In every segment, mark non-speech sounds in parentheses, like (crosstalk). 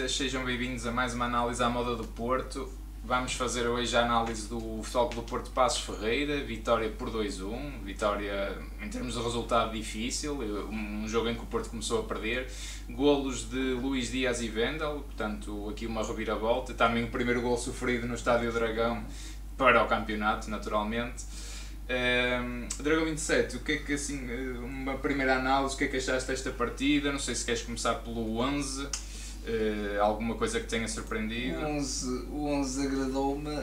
Portistas, sejam bem-vindos a mais uma análise à moda do Porto. Vamos fazer hoje a análise do Futebol do Porto Passos Ferreira, vitória por 2-1, vitória em termos de resultado difícil, um jogo em que o Porto começou a perder, golos de Luís Dias e Vendel, portanto aqui uma reviravolta, também o primeiro gol sofrido no Estádio Dragão para o campeonato, naturalmente. Um, Dragão 27, o que é que assim, uma primeira análise, o que é que achaste desta partida? Não sei se queres começar pelo 11, uh, alguma coisa que tenha surpreendido? O 11, o 11 agradou-me.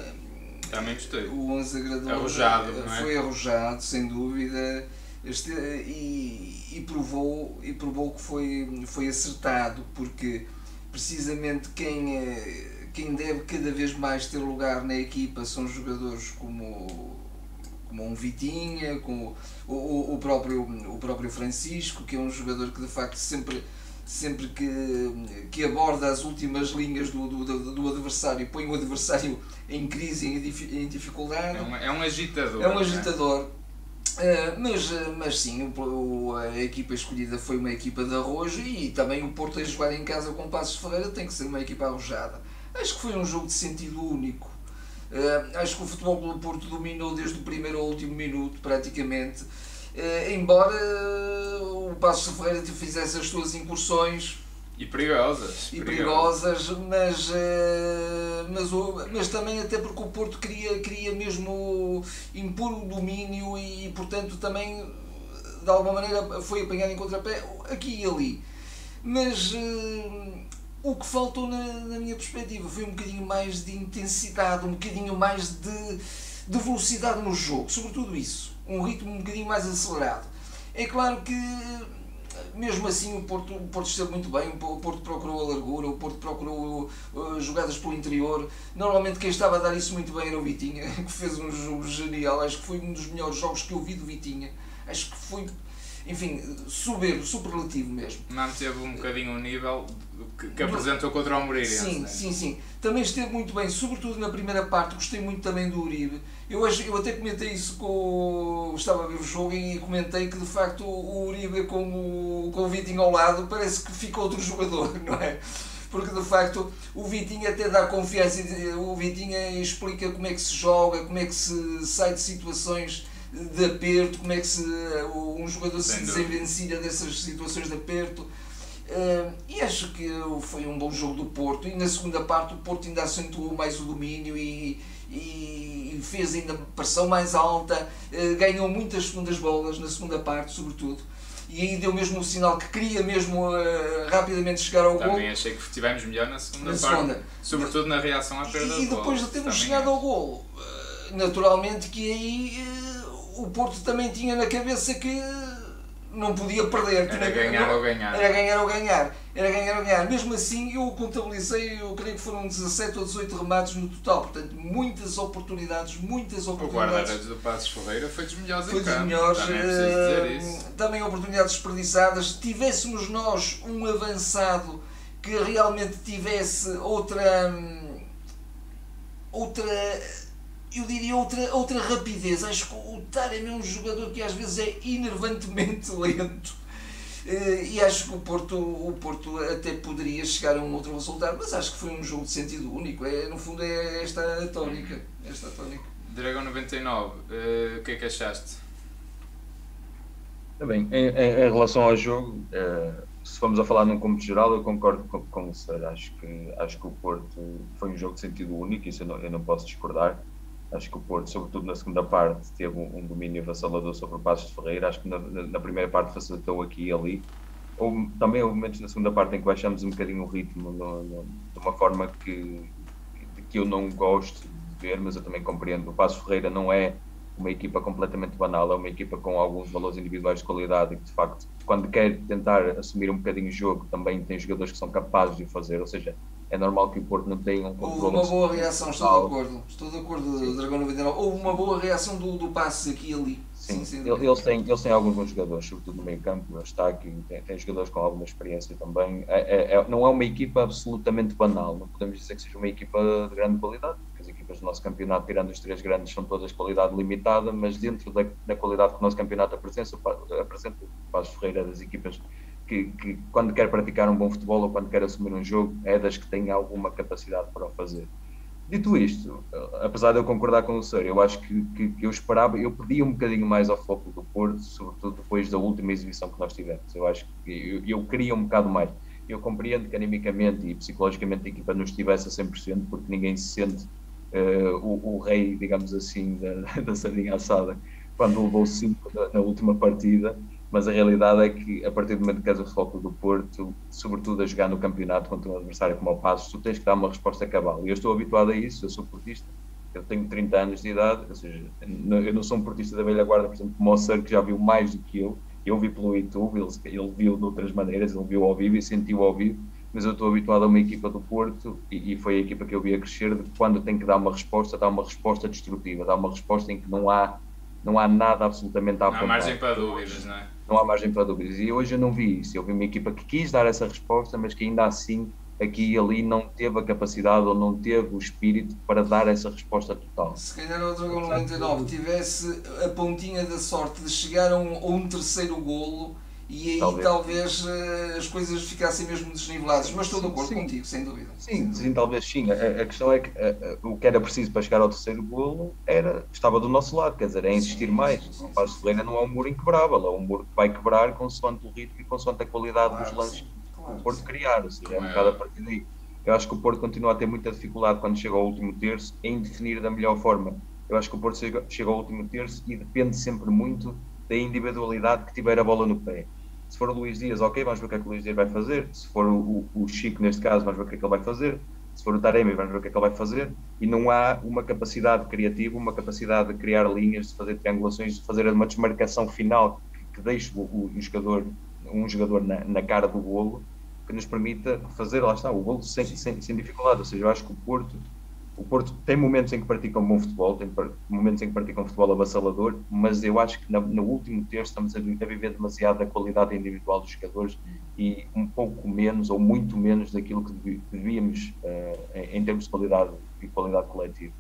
Também gostei. O 11 agradou-me. Arrojado, é? Foi arrojado, sem dúvida. Este, e, e, provou, e provou que foi, foi acertado, porque precisamente quem, é, quem deve cada vez mais ter lugar na equipa são jogadores como como um Vitinha, como o, o, próprio, o próprio Francisco, que é um jogador que de facto sempre, sempre que, que aborda as últimas linhas do, do, do adversário, põe o adversário em crise, em, em dificuldade. É um, é um agitador. É um é? agitador. Uh, mas, mas sim, o, a equipa escolhida foi uma equipa de arrojo e também o Porto a jogar em casa com Passos Ferreira tem que ser uma equipa arrojada. Acho que foi um jogo de sentido único Uh, acho que o Futebol do Porto dominou desde o primeiro ao último minuto, praticamente. Uh, embora uh, o Passo Ferreira fizesse as suas incursões. E perigosas. E perigosas, mas, mas, mas também até porque o Porto queria, queria mesmo impor o domínio e, portanto, também de alguma maneira foi apanhado em contrapé aqui e ali. Mas o que faltou na, na, minha perspectiva foi um bocadinho mais de intensidade, um bocadinho mais de, de velocidade no jogo, sobretudo isso, um ritmo um bocadinho mais acelerado. É claro que mesmo assim o Porto, o Porto esteve muito bem, o Porto procurou a largura, o Porto procurou uh, jogadas pelo interior. Normalmente quem estava a dar isso muito bem era o Vitinha, (laughs) que fez um jogo genial, acho que foi um dos melhores jogos que eu vi do Vitinha. Acho que foi enfim, soberbo, superlativo mesmo. Manteve um bocadinho o nível que, que apresentou contra o Moreirense. Sim, né? sim, sim. Também esteve muito bem, sobretudo na primeira parte, gostei muito também do Uribe. Eu, eu até comentei isso com. Estava a ver o jogo e comentei que de facto o Uribe com o, com o Vitinho ao lado parece que ficou outro (laughs) jogador, não é? porque de facto o Vitinho até dá confiança, o Vitinho explica como é que se joga, como é que se sai de situações de aperto, como é que se, um jogador Sem se desenvencilha dessas situações de aperto. Uh, e acho que foi um bom jogo do Porto. E na segunda parte o Porto ainda acentuou mais o domínio e, e fez ainda pressão mais alta, uh, ganhou muitas segundas bolas na segunda parte, sobretudo. E aí deu mesmo um sinal que queria mesmo uh, rapidamente chegar ao Também gol. Também achei que estivemos melhor na segunda na parte, segunda. sobretudo na reação à perda E, e depois de termos chegado ao gol, naturalmente que aí o Porto também tinha na cabeça que não podia perder. Era ganhar ou ganhar. Era ganhar ou ganhar. Era ganhar ou ganhar. Mesmo assim, eu contabilizei, eu creio que foram 17 ou 18 remates no total. Portanto, muitas oportunidades, muitas oportunidades. O guarda-redes do Passos Ferreira foi dos melhores foi em dos campo. melhores. Também, é uh, também oportunidades desperdiçadas. Tivéssemos nós um avançado que realmente tivesse outra... Hum, outra eu diria outra, outra rapidez. Acho que o Taremi é um jogador que às vezes é enervantemente (laughs) lento. Eh, e acho que o Porto, o Porto até poderia chegar a um outro resultado, mas acho que foi um jogo de sentido único. É, no fundo é esta a tónica. Esta a tónica. Dragão 99, uh, o que é que achaste? Bem, em, em, em relação ao jogo, uh, se formos a falar num cômputo geral, eu concordo com, com o Sr. Acho que, acho que o Porto foi um jogo de sentido único, isso eu não, eu não posso discordar. Acho que o Porto, sobretudo na segunda parte, teve um, domínio avassalador sobre o Passos de Ferreira. Acho que na, na, primeira parte facilitou aqui e ali. Ou, também houve momentos na segunda parte em que baixamos um bocadinho o ritmo no, no, de uma forma que, que eu não gosto de ver, mas eu também compreendo. O Passos Ferreira não é uma equipa completamente banal, é uma equipa com alguns valores individuais de qualidade e que, de facto, quando quer tentar assumir um bocadinho o jogo, também tem jogadores que são capazes de o fazer. Ou seja, é normal que o Porto não tenha um controle. Houve uma boa reação, estou de acordo. Estou de acordo, Sim. Dragão 99. Houve uma boa reação do, do passe aqui e ali. Sim, Sim eles, têm, eles têm alguns bons jogadores, sobretudo no meio campo, no aqui tem, tem jogadores com alguma experiência também. É, é, é, não é uma equipa absolutamente banal, não podemos dizer que seja uma equipa de grande qualidade, porque as equipas do nosso campeonato, tirando os três grandes, são todas de qualidade limitada, mas dentro da, da qualidade que o nosso campeonato apresenta, apresenta o Paz Ferreira das equipas que, que, quando quer praticar um bom futebol ou quando quer assumir um jogo, é das que tem alguma capacidade para o fazer. Dito isto, apesar de eu concordar com o senhor, eu acho que, que, que eu esperava, eu pedi um bocadinho mais ao foco do Porto, sobretudo depois da última exibição que nós tivemos. Eu acho que eu, eu queria um bocado mais. Eu compreendo que animicamente e psicologicamente a equipa não estivesse a 100%, porque ninguém se sente uh, o, o, rei, digamos assim, da, (laughs) da sardinha assada, quando levou 5 na, na última partida mas a realidade é que a partir do momento que és o foco do Porto, sobretudo a jogar no campeonato contra um adversário como o Passos, tu tens que dar uma resposta cabal. E eu estou habituado a isso, eu sou portista, eu tenho 30 anos de idade, ou seja, eu não sou um portista da velha guarda, por exemplo, como o Sir, que já viu mais do que eu, eu vi pelo YouTube, ele, ele viu de outras maneiras, ele viu ao vivo e sentiu ao vivo, mas eu estou habituado a uma equipa do Porto e, e, foi a equipa que eu vi a crescer de quando tem que dar uma resposta, dar uma resposta destrutiva, dar uma resposta em que não há, não há nada absolutamente a apontar. Não há margem para dúvidas, não é? Não há margem para dúvidas. E hoje eu não vi isso. Eu vi uma equipa que quis dar essa resposta, mas que ainda assim aqui e ali não teve a capacidade ou não teve o espírito para dar essa resposta total. Se calhar o Dragão 99 tivesse a pontinha da sorte de chegar a um, a um terceiro golo e aí talvez, talvez uh, as coisas ficassem mesmo desniveladas. Mas estou de acordo sim. contigo, sem dúvida. Sim, sim, talvez sim. A, a questão é que uh, uh, o que era preciso para chegar ao terceiro golo era, estava do nosso lado, quer dizer, é insistir sim, mais. Sim, sim, o Ferreira não é um muro inquebrável, é um muro que vai quebrar consoante o ritmo e consoante a qualidade claro, dos lances claro, que o Porto criar. Ou seja, é um bocado a partir daí. Eu acho que o Porto continua a ter muita dificuldade quando chega ao último terço em definir da melhor forma. Eu acho que o Porto chega, chega ao último terço e depende sempre muito da individualidade que tiver a bola no pé se for o Luís Dias, ok, vamos ver o que é que o Luís Dias vai fazer. Se for o, o Chico, neste caso, vamos ver o que é que ele vai fazer. Se for o Taremi, vamos ver o que é que ele vai fazer. E não há uma capacidade criativa, uma capacidade de criar linhas, de fazer triangulações, de fazer uma desmarcação final que, que deixe o, o, jogador, um jogador na, na cara do golo, que nos permita fazer, lá está, o golo sem, sem, sem dificuldade. Ou seja, eu acho que o Porto o Porto tem momentos em que pratica um bom futebol, tem momentos em que pratica um futebol avassalador, mas eu acho que no último terço estamos a, viver demasiado da qualidade individual dos jogadores e um pouco menos ou muito menos daquilo que devíamos uh, em, em, termos de qualidade e qualidade coletiva.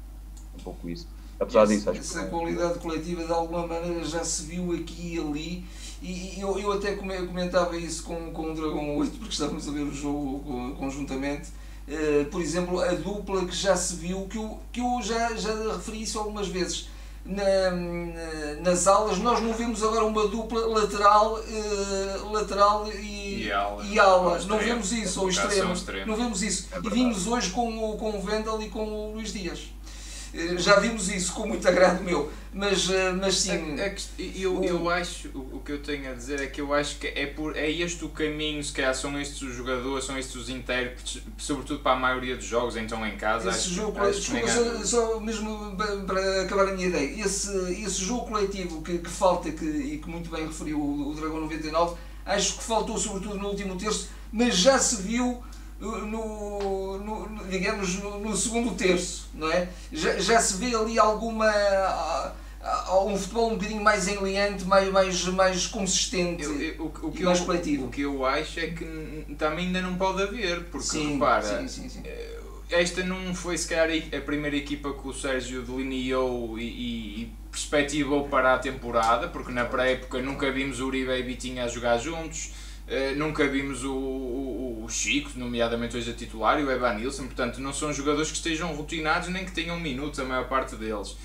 Um pouco isso. Apesar Esse, disso, acho essa que... qualidade coletiva de alguma maneira já se viu aqui e ali e eu, eu até comentava isso com, com o Dragão 8 porque estávamos a ver o jogo conjuntamente Uh, por exemplo, a dupla que já se viu, que eu, que eu já, já referi isso algumas vezes. Na, na, nas aulas, nós não vemos agora uma dupla lateral, uh, lateral e, e ala. E ala. Não vemos isso, ou extremo. Não vemos isso. É e vimos hoje com, com o Vendel e com o Luís Dias. Eh, já vimos isso com muito agrado meu, mas, eh, mas sim. É, é eu, eu acho, o, que eu tenho a dizer é que eu acho que é, por, é este o caminho, se calhar são estes os jogadores, são estes os intérpretes, sobretudo para a maioria dos jogos, então em casa. Esse acho, jogo, acho desculpa, só, só, mesmo para acabar a minha ideia, esse, esse jogo coletivo que, que falta que, e que muito bem referiu o, o Dragão 99, acho que faltou sobretudo no último terço, mas já se viu no, no, digamos, no, no, segundo terço, não é? Já, já se vê ali alguma um futebol um bocadinho mais enliante, mais, mais, mais consistente, eu, eu, o, que mais eu, coletivo. O que eu acho é que também ainda não pode haver, porque sim, repara, sim, sim, eh, esta não foi se calhar a primeira equipa que o Sérgio delineou e, e, perspectivou para a temporada, porque na pré-época nunca vimos o Uribe e Bitinha a jogar juntos nunca vimos o, o, o, Chico, nomeadamente hoje a titular, e o Evan Nilsson, portanto não são jogadores que estejam rotinados nem que tenham minutos, a maior parte deles.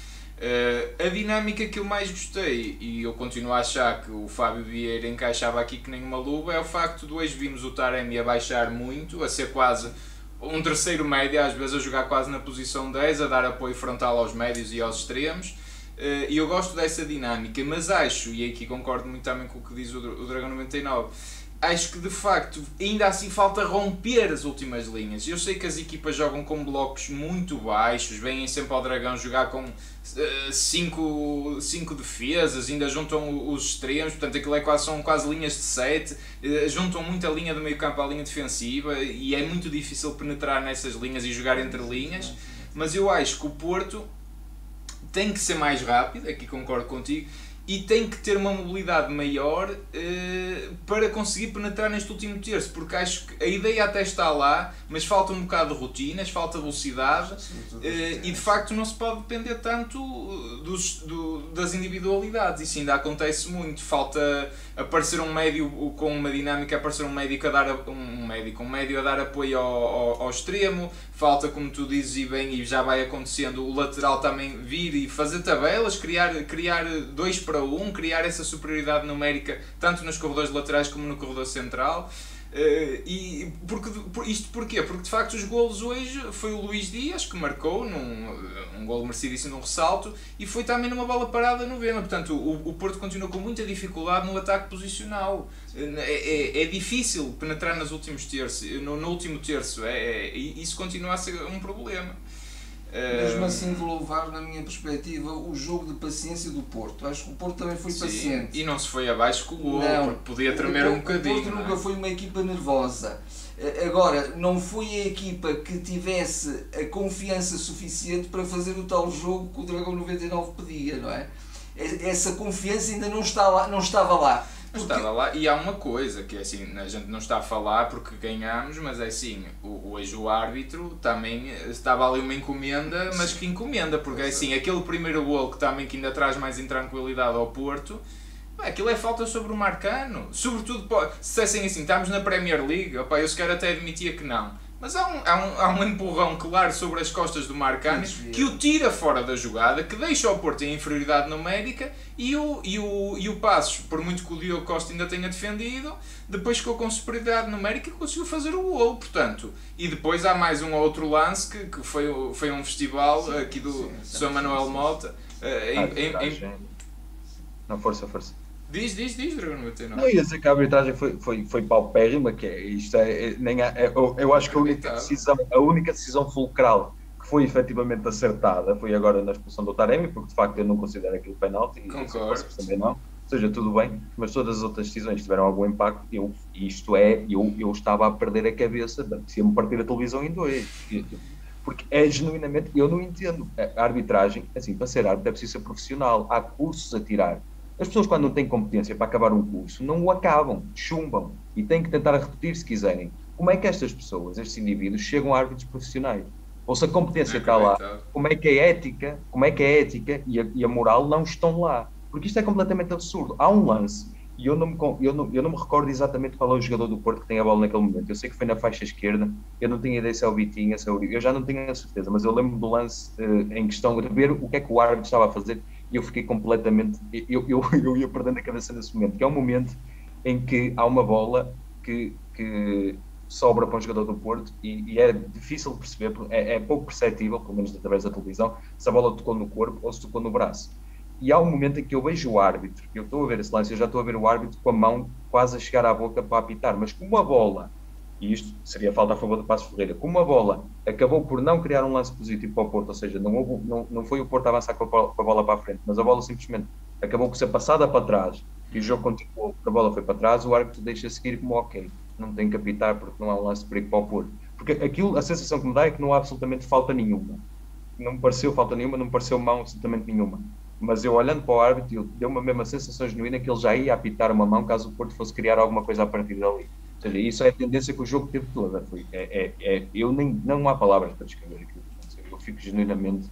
Uh, a dinâmica que eu mais gostei, e eu continuo a achar que o Fábio Vieira encaixava aqui que nem uma luva, é o facto de hoje vimos o Taremi a baixar muito, a ser quase um terceiro médio, às vezes a jogar quase na posição 10, a dar apoio frontal aos médios e aos extremos. Uh, e eu gosto dessa dinâmica, mas acho, e aqui concordo muito também com o que diz o Dragão 99, acho que de facto ainda assim falta romper as últimas linhas. Eu sei que as equipas jogam com blocos muito baixos, vêm sempre ao Dragão jogar com 5 uh, cinco defesas, ainda juntam os extremos, portanto aquilo é quase, são quase linhas de 7, uh, juntam muita linha do meio campo à linha defensiva e é muito difícil penetrar nessas linhas e jogar entre linhas, mas eu acho que o Porto tem que ser mais rápido, aqui concordo contigo, e tem que ter uma mobilidade maior uh, para conseguir penetrar neste último terço, porque acho que a ideia até está lá, mas falta um bocado de rotinas, falta velocidade uh, e de facto não se pode depender tanto dos, do, das individualidades. Isso ainda acontece muito. Falta aparecer um médio com uma dinâmica, aparecer um médico a dar um médico, um médio a dar apoio ao, ao, ao extremo, falta, como tu dizes e bem, e já vai acontecendo, o lateral também vir e fazer tabelas, criar, criar dois para um, criar essa superioridade numérica tanto nos corredores laterais como no corredor central. Uh, e porque, por, isto porquê? Porque de facto os golos hoje foi o Luís Dias que marcou num, um golo merecidíssimo num ressalto e foi também numa bola parada no Vena. Portanto, o, o Porto continua com muita dificuldade no ataque posicional. É, é, é difícil penetrar nos últimos terços, no, no último terço. É, é, isso continua a ser um problema. Mesmo assim, vou louvar, na minha perspectiva, o jogo de paciência do Porto. Acho que o Porto também foi Sim, paciente. E não se foi abaixo com o gol, porque podia tremer um bocadinho. O Porto nunca foi uma equipa nervosa. Eh, agora, não foi a equipa que tivesse a confiança suficiente para fazer o tal jogo que o Dragão 99 pedia, não é? Essa confiança ainda não, está lá, não estava lá. Porque... Estava lá, e há uma coisa que é assim, a gente não está a falar porque ganhamos, mas é assim, o, hoje o árbitro também estava ali uma encomenda, mas Sim. que encomenda, porque é assim, aquele primeiro gol que também que ainda traz mais intranquilidade ao Porto, aquilo é falta sobre o Marcano. Sobretudo, se dissessem assim, estamos na Premier League, opa, eu sequer até admitia que não. Mas há um, há um, há um empurrão claro sobre as costas do Marcano que o tira fora da jogada, que deixa o Porto em inferioridade numérica e o, e o, e o Passos, por muito que o Diogo Costa ainda tenha defendido, depois ficou com superioridade numérica e conseguiu fazer o gol, portanto. E depois há mais um outro lance que, que foi, foi um festival sim, aqui do São Manuel Mota. Uh, em, em, em... Não, força, força. Diz, diz, diz, Dragão 99. Não, ia dizer que a arbitragem foi, foi, foi paupérrima, que é, isto é, é nem é, eu, eu acho que a única, decisão, a única decisão fulcral que foi efetivamente acertada foi agora na expulsão do Taremi, porque de facto eu não considero aquilo penalti, Concordo. e também não. Ou seja, tudo bem, mas todas as outras decisões tiveram algum impacto. Eu, isto é, eu, eu estava a perder a cabeça, se-me partir a televisão em dois. Porque é genuinamente, eu não entendo. A arbitragem, assim, para ser árbitro é preciso ser profissional. Há cursos a tirar as pessoas, quando não têm competência para acabar um curso, não o acabam, chumbam e têm que tentar repetir se quiserem. Como é que estas pessoas, estes indivíduos, chegam a árbitros profissionais? Ou se a competência está lá, como é que a ética, como é que a ética e a, e a moral não estão lá? Porque isto é completamente absurdo. Há um lance e eu não, me, eu, não, eu não me recordo exatamente qual é o jogador do Porto que tem a bola naquele momento. Eu sei que foi na faixa esquerda, eu não tinha ideia se é o Vitinho, se é o Uribe, eu já não tenho a certeza, mas eu lembro do lance uh, em questão de ver o que é que o árbitro estava a fazer eu fiquei completamente. Eu, eu, (laughs) eu ia perdendo a cabeça nesse momento, que é um momento em que há uma bola que, que sobra para um jogador do Porto e, e é difícil de perceber, é, é, pouco perceptível, pelo menos através da televisão, se a bola tocou no corpo ou se tocou no braço. E há um momento em que eu vejo o árbitro, eu estou a ver esse lance, eu já estou a ver o árbitro com a mão quase a chegar à boca para apitar, mas com uma bola e isto seria falta a favor do Passo Ferreira, como a bola acabou por não criar um lance positivo para o Porto, ou seja, não, houve, não, não foi o Porto a avançar com a, bola, com a bola para a frente, mas a bola simplesmente acabou por ser passada para trás e o jogo continuou, a bola foi para trás, o árbitro deixa seguir como ok, não tem que apitar porque não há um lance de perigo para o Porto. Porque aquilo, a sensação que me dá é que não há absolutamente falta nenhuma. Não me pareceu falta nenhuma, não me pareceu mão absolutamente nenhuma. Mas eu olhando para o árbitro, deu-me a mesma sensação genuína que ele já ia apitar uma mão caso o Porto fosse criar alguma coisa a partir dali seja, isso é a tendência que o jogo teve toda. Foi, é, é, é, eu nem, não há palavras para descrever aquilo que aconteceu. Eu fico genuinamente.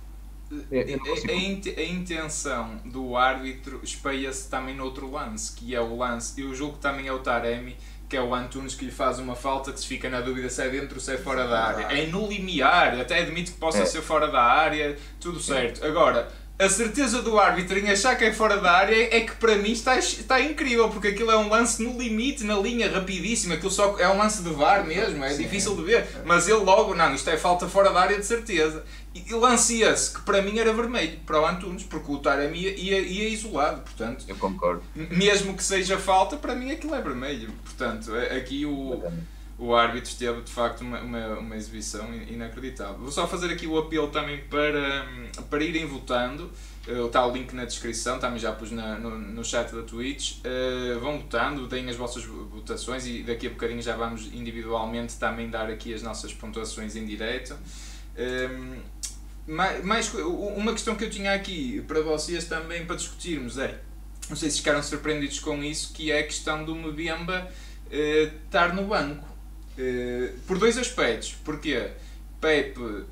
É, a, a, intenção do árbitro espelha-se também no outro lance, que é o lance, e o jogo também é o Taremi, que é o Antunes que lhe faz uma falta que se fica na dúvida se é dentro ou se é fora da área. É no limiar, até admito que possa é. ser fora da área, tudo certo. Agora, a certeza do árbitro em achar que é fora da área é que para mim está, está incrível, porque aquilo é um lance no limite, na linha, rapidíssimo. Aquilo só é um lance de VAR mesmo, é Sim. difícil de ver. Mas ele logo, não, isto é falta fora da área de certeza. E lance esse, que para mim era vermelho, para o Antunes, porque o Taremi ia, ia, ia isolado, portanto. Eu concordo. Mesmo que seja falta, para mim aquilo é vermelho. Portanto, é, aqui o o árbitro teve de facto uma, uma, uma, exibição inacreditável. Vou só fazer aqui o apelo também para, para irem votando. Está o link na descrição, também já pus na, no, no chat da Twitch. Uh, vão votando, deem as vossas votações e daqui a bocadinho já vamos individualmente também dar aqui as nossas pontuações em direto. Uh, mais, uma questão que eu tinha aqui para vocês também para discutirmos é não sei se ficaram surpreendidos com isso, que é a questão do Mbemba uh, estar no banco. Uh, por dois aspectos. Porque Pepe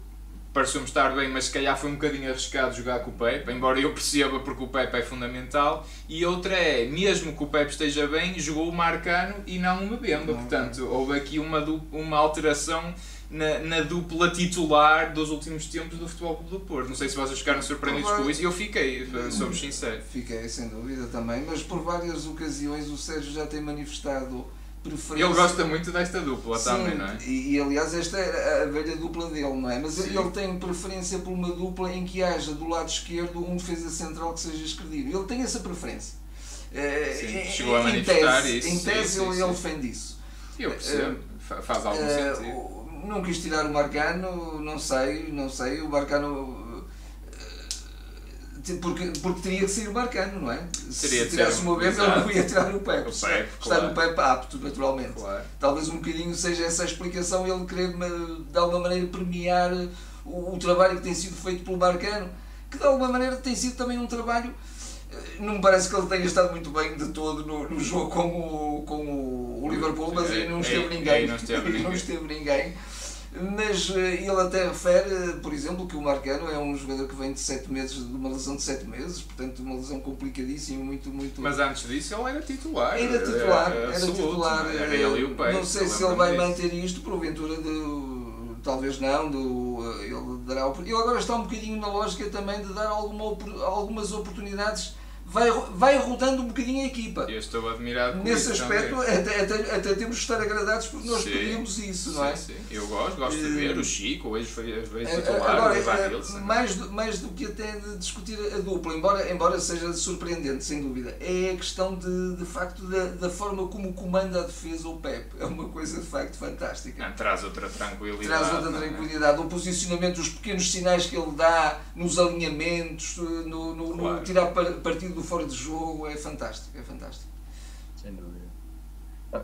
pareceu-me estar bem, mas se calhar foi um bocadinho arriscado jogar com o Pepe, embora eu perceba porque o Pepe é fundamental. E outra é, mesmo que o Pepe esteja bem, jogou o Marcano e não o Mbemba. Portanto, houve aqui uma, uma alteração na, na, dupla titular dos últimos tempos do Futebol Clube do Porto. Não sei se vocês ficaram surpreendidos com isso, eu fiquei, somos sinceros. Fiquei, sem dúvida também, mas por várias ocasiões o Sérgio já tem manifestado preferência. Ele gosta muito desta dupla Sim, também, não é? E, e, aliás, esta é a velha dupla dele, não é? Mas Sim. ele tem preferência por uma dupla em que haja do lado esquerdo um defesa central que seja escredido. Ele tem essa preferência. Eh, sim, chegou a manifestar tese, isso. Em tese, sim, ele, defende isso. Eu percebo, uh, faz algum sentido não quis tirar o Marcano, não sei, não sei, o Marcano eh, porque, porque teria que ser o Marcano, não é? Se tirasse o Movimento, ele não ia tirar o Pepe. O Está claro. no Pepe apto, naturalmente. Claro. Talvez um bocadinho seja essa a explicação, ele querer de alguma maneira premiar o, o, trabalho que tem sido feito pelo Marcano, que de alguma maneira tem sido também um trabalho. Eh, não me parece que ele tenha estado muito bem de todo no, no jogo com o, com o Liverpool, mas aí não esteve (laughs) ninguém. Não esteve ninguém. não esteve ninguém mas eh, ele até refere, por exemplo, que o Marcano é um jogador que vem de 7 meses, de uma lesão de 7 meses, portanto uma lesão complicadíssima, muito, muito... Mas antes disso ele era titular. Era titular, era, absoluto, titular. Era ele e o Pepe, Não sei se ele vai manter isto, porventura de... Talvez não, do, eh, ele dará... Ele agora está um bocadinho na lógica também de dar alguma, algumas oportunidades vai, vai rodando um bocadinho a equipa. Eu estou admirado Nesse aspecto, até, até, até, temos de estar agradados porque nós sim, pedimos isso, não é? Sim, eu gosto, gosto de ver o Chico, hoje foi eh, titular, o eh, mais, do, mais do que até de discutir a dupla, embora, embora seja surpreendente, sem dúvida, é a questão de, de facto da, da forma como comanda a defesa o Pep. É uma coisa de facto fantástica. Não, traz outra tranquilidade. Traz outra é? tranquilidade. É? O posicionamento, os pequenos sinais que ele dá nos alinhamentos, no, no, claro. no tirar partido do fora de jogo é fantástico, é fantástico. Sem dúvida.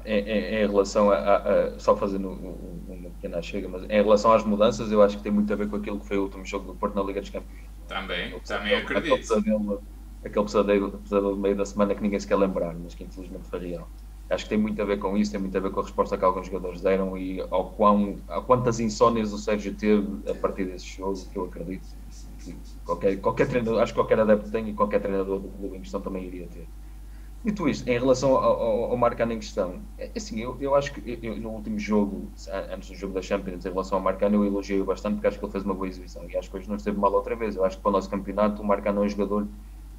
Em, em, em relação a, a, a, só fazendo uma pequena chega, mas em relação às mudanças, eu acho que tem muito a ver com aquilo que foi o último jogo do Porto na Liga dos Campeões. Também, também acredito. Aquele pesadelo, aquele pesadelo, pesadelo do meio da semana que ninguém se quer lembrar, mas que infelizmente foi real. Acho que tem muito a ver com isso, tem muito a ver com a resposta que alguns jogadores deram e ao quão, a quantas insónias o Sérgio teve a partir desse jogo, que eu acredito qualquer, qualquer treinador, acho que qualquer adepto tem e qualquer treinador do clube em questão também iria ter. Dito isto, em relação ao, ao, ao Marcano em questão, é, assim, eu, eu acho que eu, no último jogo, antes do jogo da Champions, em relação ao Marcano, eu elogiei bastante porque acho que ele fez uma boa exibição e acho que hoje não esteve mal outra vez. Eu acho que para o nosso campeonato, o Marcano é um jogador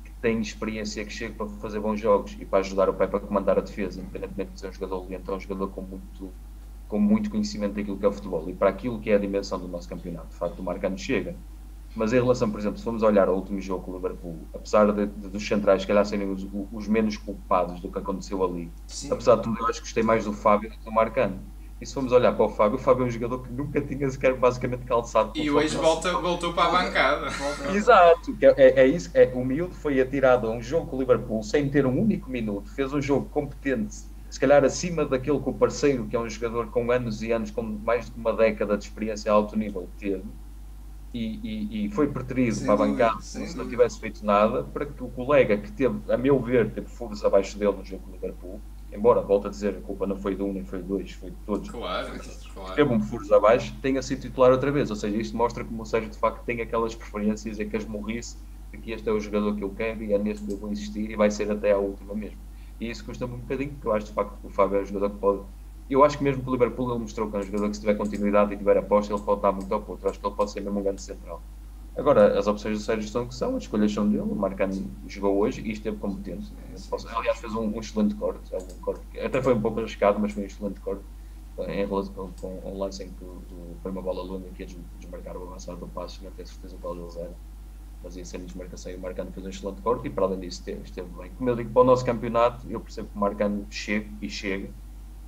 que tem experiência, que chega para fazer bons jogos e para ajudar o Pepe a comandar a defesa, independentemente de ser um jogador lento, é um jogador com muito, com muito conhecimento daquilo que é o futebol e para aquilo que é a dimensão do nosso campeonato. De facto, o Marcano chega mas em relação, por exemplo, se formos olhar ao último jogo com o Liverpool, apesar de, de, dos centrais, se calhar serem os, os, menos culpados do que aconteceu ali, Sim. apesar de tudo, eu acho que gostei mais do Fábio do que do Marcano. E se formos olhar para o Fábio, o Fábio é um jogador que nunca tinha sequer basicamente calçado. E hoje volta, voltou para a bancada. Exato, é, é, é, isso. É, o miúdo foi atirado a um jogo com o Liverpool sem ter um único minuto, fez um jogo competente, se calhar acima daquele que o parceiro, que é um jogador com anos e anos, com mais de uma década de experiência a alto nível, teve e, e, e foi preterido para a bancada como se não tivesse feito nada, para que o colega que teve, a meu ver, teve furos abaixo dele no jogo com o Liverpool, embora, volto a dizer, a culpa não foi de um nem foi de dois, foi de todos. Claro, claro. Teve um furos abaixo, tenha sido titular outra vez. Ou seja, isto mostra como o Sérgio de facto tem aquelas preferências e que as morrisse de que este é o jogador que eu quero e é neste que eu vou insistir e vai ser até à última mesmo. E isso custa-me um bocadinho, porque eu acho de facto que o Fábio é um jogador que pode eu acho que mesmo que o Liverpool ele mostrou que é um jogador que se tiver continuidade e tiver aposta, ele pode dar muito ao outro. Acho que ele pode ser mesmo um grande central. Agora, as opções do Sérgio são que são, as escolhas são dele. O Marcano jogou hoje e esteve competente. Aliás, fez um, um excelente corte, um corte. Até foi um pouco arriscado, mas foi um excelente corte. Em relação com um lance em que foi uma bola longa que ia desmarcar o avançado do passo, não tenho certeza qual deles era. Mas ia ser desmarcação e o Marcano fez um excelente corte e para além disso esteve, esteve bem. Como eu digo, para o nosso campeonato, eu percebo que o Marcano chega e chega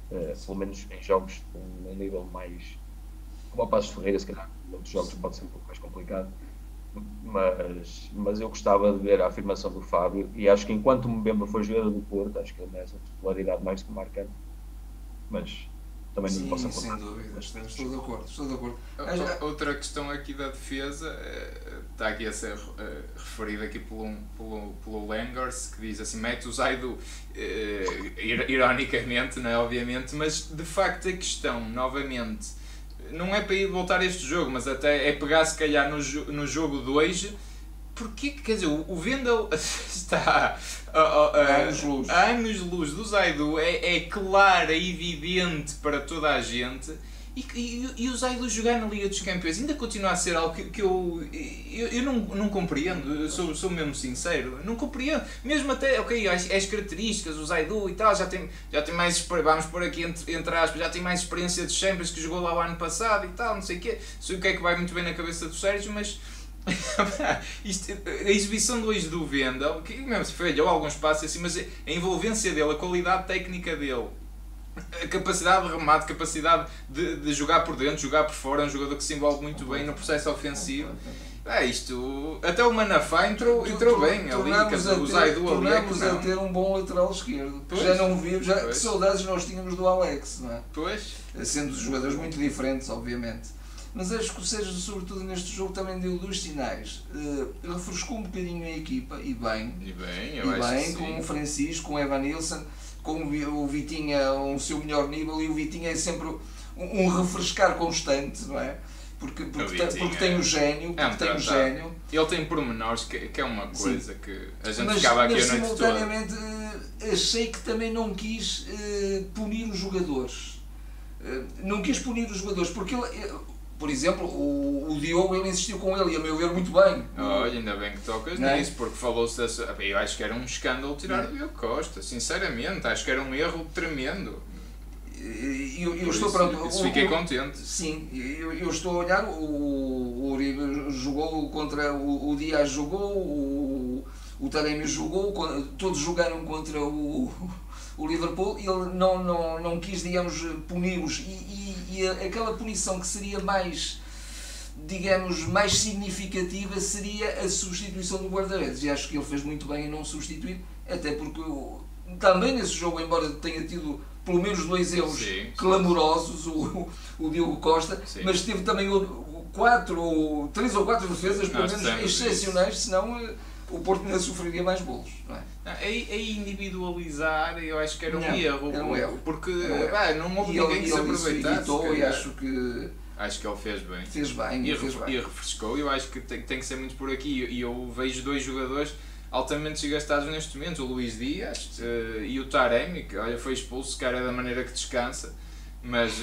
pelo menos em jogos com um nível mais. Como o Passos Ferreira, se calhar, outros jogos pode ser um pouco mais complicado. Mas, mas eu gostava de ver a afirmação do Fábio e acho que enquanto o Mbemba foi jogador do Porto, acho que ele merece a titularidade mais que o Marcano. Mas também não Sim, posso sem dúvida, estou, estou de acordo, estou de acordo. O- Outra questão aqui da defesa eh, está aqui a ser eh, referida aqui pelo, pelo, pelo Langers que diz assim, mete o Zaido eh, ir- ironicamente, não é? obviamente, mas de facto a questão, novamente, não é para ir voltar a este jogo, mas até é pegar se calhar no, no jogo de hoje, porque quer dizer, o Vendel (laughs) está a, a- a- Há anos-luz. a anos-luz do Zaidu, é, é clara, é evidente para toda a gente. E, e, e o Zaidu jogar na Liga dos Campeões ainda continua a ser algo que, que eu, eu, eu não, não compreendo, eu sou, sou mesmo sincero, não compreendo. Mesmo até, ok, as, as características, o Zaidu e tal, já tem, já tem mais, vamos pôr aqui entre, entre aspas, já tem mais experiência de Champions que jogou lá o ano passado e tal, não sei o quê. Sei o que é que vai muito bem na cabeça do Sérgio, mas (laughs) isto, a exibição de hoje do Vendel, que mesmo se falhou alguns passos assim, mas a envolvência dele, a qualidade técnica dele, a capacidade de remate, capacidade de, de jogar por dentro, jogar por fora, é um jogador que se envolve muito bem no processo ofensivo. Ah, isto. Até o Manafá entrou, entrou bem ali, quer Tornámos dizer, a o Zaidu ali é que tornámos a ter um bom lateral esquerdo. Pois. já não vimos, já, que saudades nós tínhamos do Alex, não é? Pois, Sendo jogadores muito diferentes, obviamente. Mas acho que o Sérgio, sobretudo neste jogo, também deu dois sinais. Eh, refrescou um bocadinho a equipa, e bem, e bem, eu e acho bem, com sim. o Francisco, com o Evan Nilsson, com o Vi- o Vitinha um seu melhor nível e o Vitinha é sempre um, um refrescar constante, não é? Porque, porque, tem, porque tem o gênio, porque é um tem o gênio. Ele tem pormenores que, que é uma coisa que a gente Mas, ficava aqui mas a noite toda. simultaneamente eh, achei que também não quis eh, punir os jogadores. Não quis punir os jogadores, porque ele, por exemplo, o, o Diogo ele insistiu com ele e a meu ver muito bem. Olha, ainda bem que tocas Não é? nisso, porque falou-se dessa. Eu acho que era um escândalo tirar o Diogo Costa, sinceramente, acho que era um erro tremendo. Eu, eu estou isso, pronto. isso fiquei o- contente. Sim, eu, eu estou a olhar, o, o Uribe jogou contra o, o Dias jogou, o, o Taremi jogou, todos jogaram contra o, o Liverpool e ele não, não, não quis, digamos, puni-los. E, e, aquela punição que seria mais, digamos, mais significativa seria a substituição do guarda-redes. E acho que ele fez muito bem em não substituir, até porque o- também nesse jogo, embora tenha tido pelo menos dois erros Sim, sim. clamorosos, o, o Diogo Costa, Sim. mas teve também o- o- quatro ou três ou quatro defesas, pelo menos excepcionais, senão eh, o Porto ainda sofreria mais golos. Não é? Não, A, individualizar, eu acho que era um Não, erro. era um erro. Porque pá, não houve E ninguém ele, que se ele aproveitasse. se e acho que Acho que ele fez bem. fez bem. E, fez bem. e refrescou, eu acho que tem, tem que ser muito por aqui. E eu vejo dois jogadores altamente desgastados neste momento, o Luís Dias eh, e o Taremi, que olha, foi expulso, cara da maneira que descansa, mas,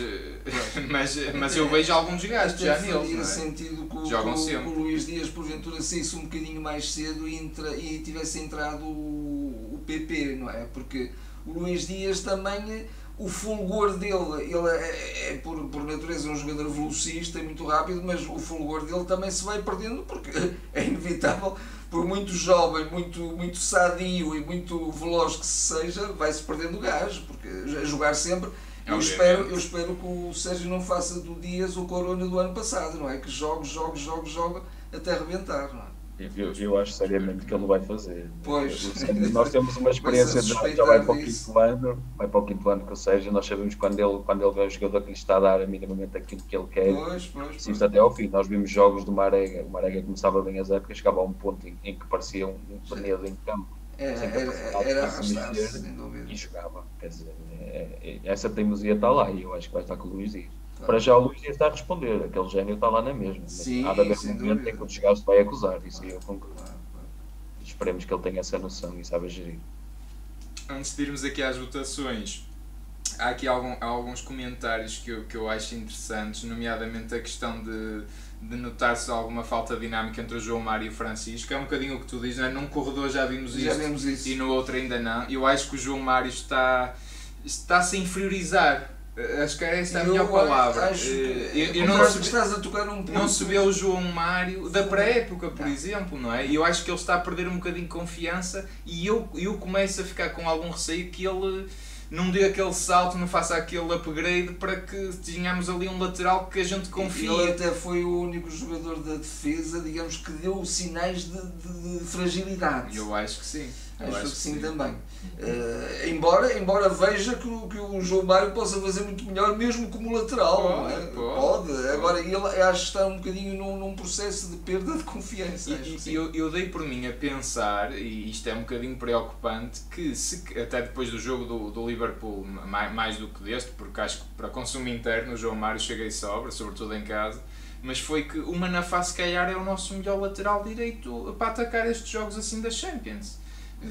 (laughs) mas, mas eu vejo algum desgaste Até já neles. não é? sentido que Jogam que o- Luís Dias porventura saísse um bocadinho mais cedo e, entra, e tivesse entrado o, o PP, não é? Porque o Luís Dias também, o fulgor dele, ele é, é por, por natureza um jogador velocista e muito rápido, mas o fulgor dele também se vai perdendo porque (laughs) é inevitável, por muito jovem, muito, muito sadio e muito veloz que se seja, vai-se perdendo o gás, porque jogar sempre eu Obviamente. espero, eu espero que o Sérgio não faça do Dias o Corona do ano passado, não é? Que jogue, jogue, jogue, jogue até arrebentar, não é? Eu, eu acho seriamente que ele não vai fazer. Pois. Nós temos uma experiência de já, vai para o quinto ano, vai para o quinto ano com o Sérgio, nós sabemos quando ele, quando ele vê o jogador que lhe está a dar minimamente aquilo que ele quer, Pois, pois, isto até ao fim. Nós vimos jogos do Marega, o Marega começava bem as épocas, chegava a um ponto em, em que parecia um, um em campo Era, sem era, capacidade era mexer sem dúvida. e jogava. Quer dizer, é- é- essa teimosia está lá e eu acho que vai estar com o Luís Dias. Claro. Para já o Luís Dias está a responder, aquele gênio está lá na mesma. mas Sim, Há de haver sem um momento dúvida. em que o desgaste vai acusar, isso aí eu concordo. Claro, claro. Esperemos que ele tenha essa noção e saiba gerir. Antes de irmos aqui às votações, há aqui algum, há alguns comentários que eu, que eu acho interessantes, nomeadamente a questão de, de notar-se alguma falta de dinâmica entre o João Mário e o Francisco. É um bocadinho o que tu dizes, não é? num corredor já vimos Já isto vemos isso. e no outro ainda não. Eu acho que o João Mário está, está-se a inferiorizar. Eh, Acho que essa é a Eu melhor palavra. Acho, Eh, eu, eu não se- estás a tocar um ponto. não se vê o João Mário da pré-época, por Não. exemplo, não é? E eu acho que ele está a perder um bocadinho de confiança e eu, eu começo a ficar com algum receio que ele não dê aquele salto, não faça aquele upgrade para que tenhamos ali um lateral que a gente Ele confie. até foi o único jogador da defesa, digamos, que deu sinais de, de- de fragilidade. Eu acho que sim. Acho, acho que sim, sim. também. Uh, embora, embora veja que, que o João Mário possa fazer muito melhor, mesmo como lateral. Pode, é? pode, pode. Agora, ele acho que está um bocadinho num, num processo de perda de confiança. E, eu, eu dei por mim a pensar, e isto é um bocadinho preocupante, que se, até depois do jogo do, do Liverpool, mais, mais do que deste, porque acho que para consumo interno o João Mário cheguei sobra, sobretudo em casa mas foi que o Manafá se calhar é o nosso melhor lateral direito para atacar estes jogos assim da Champions.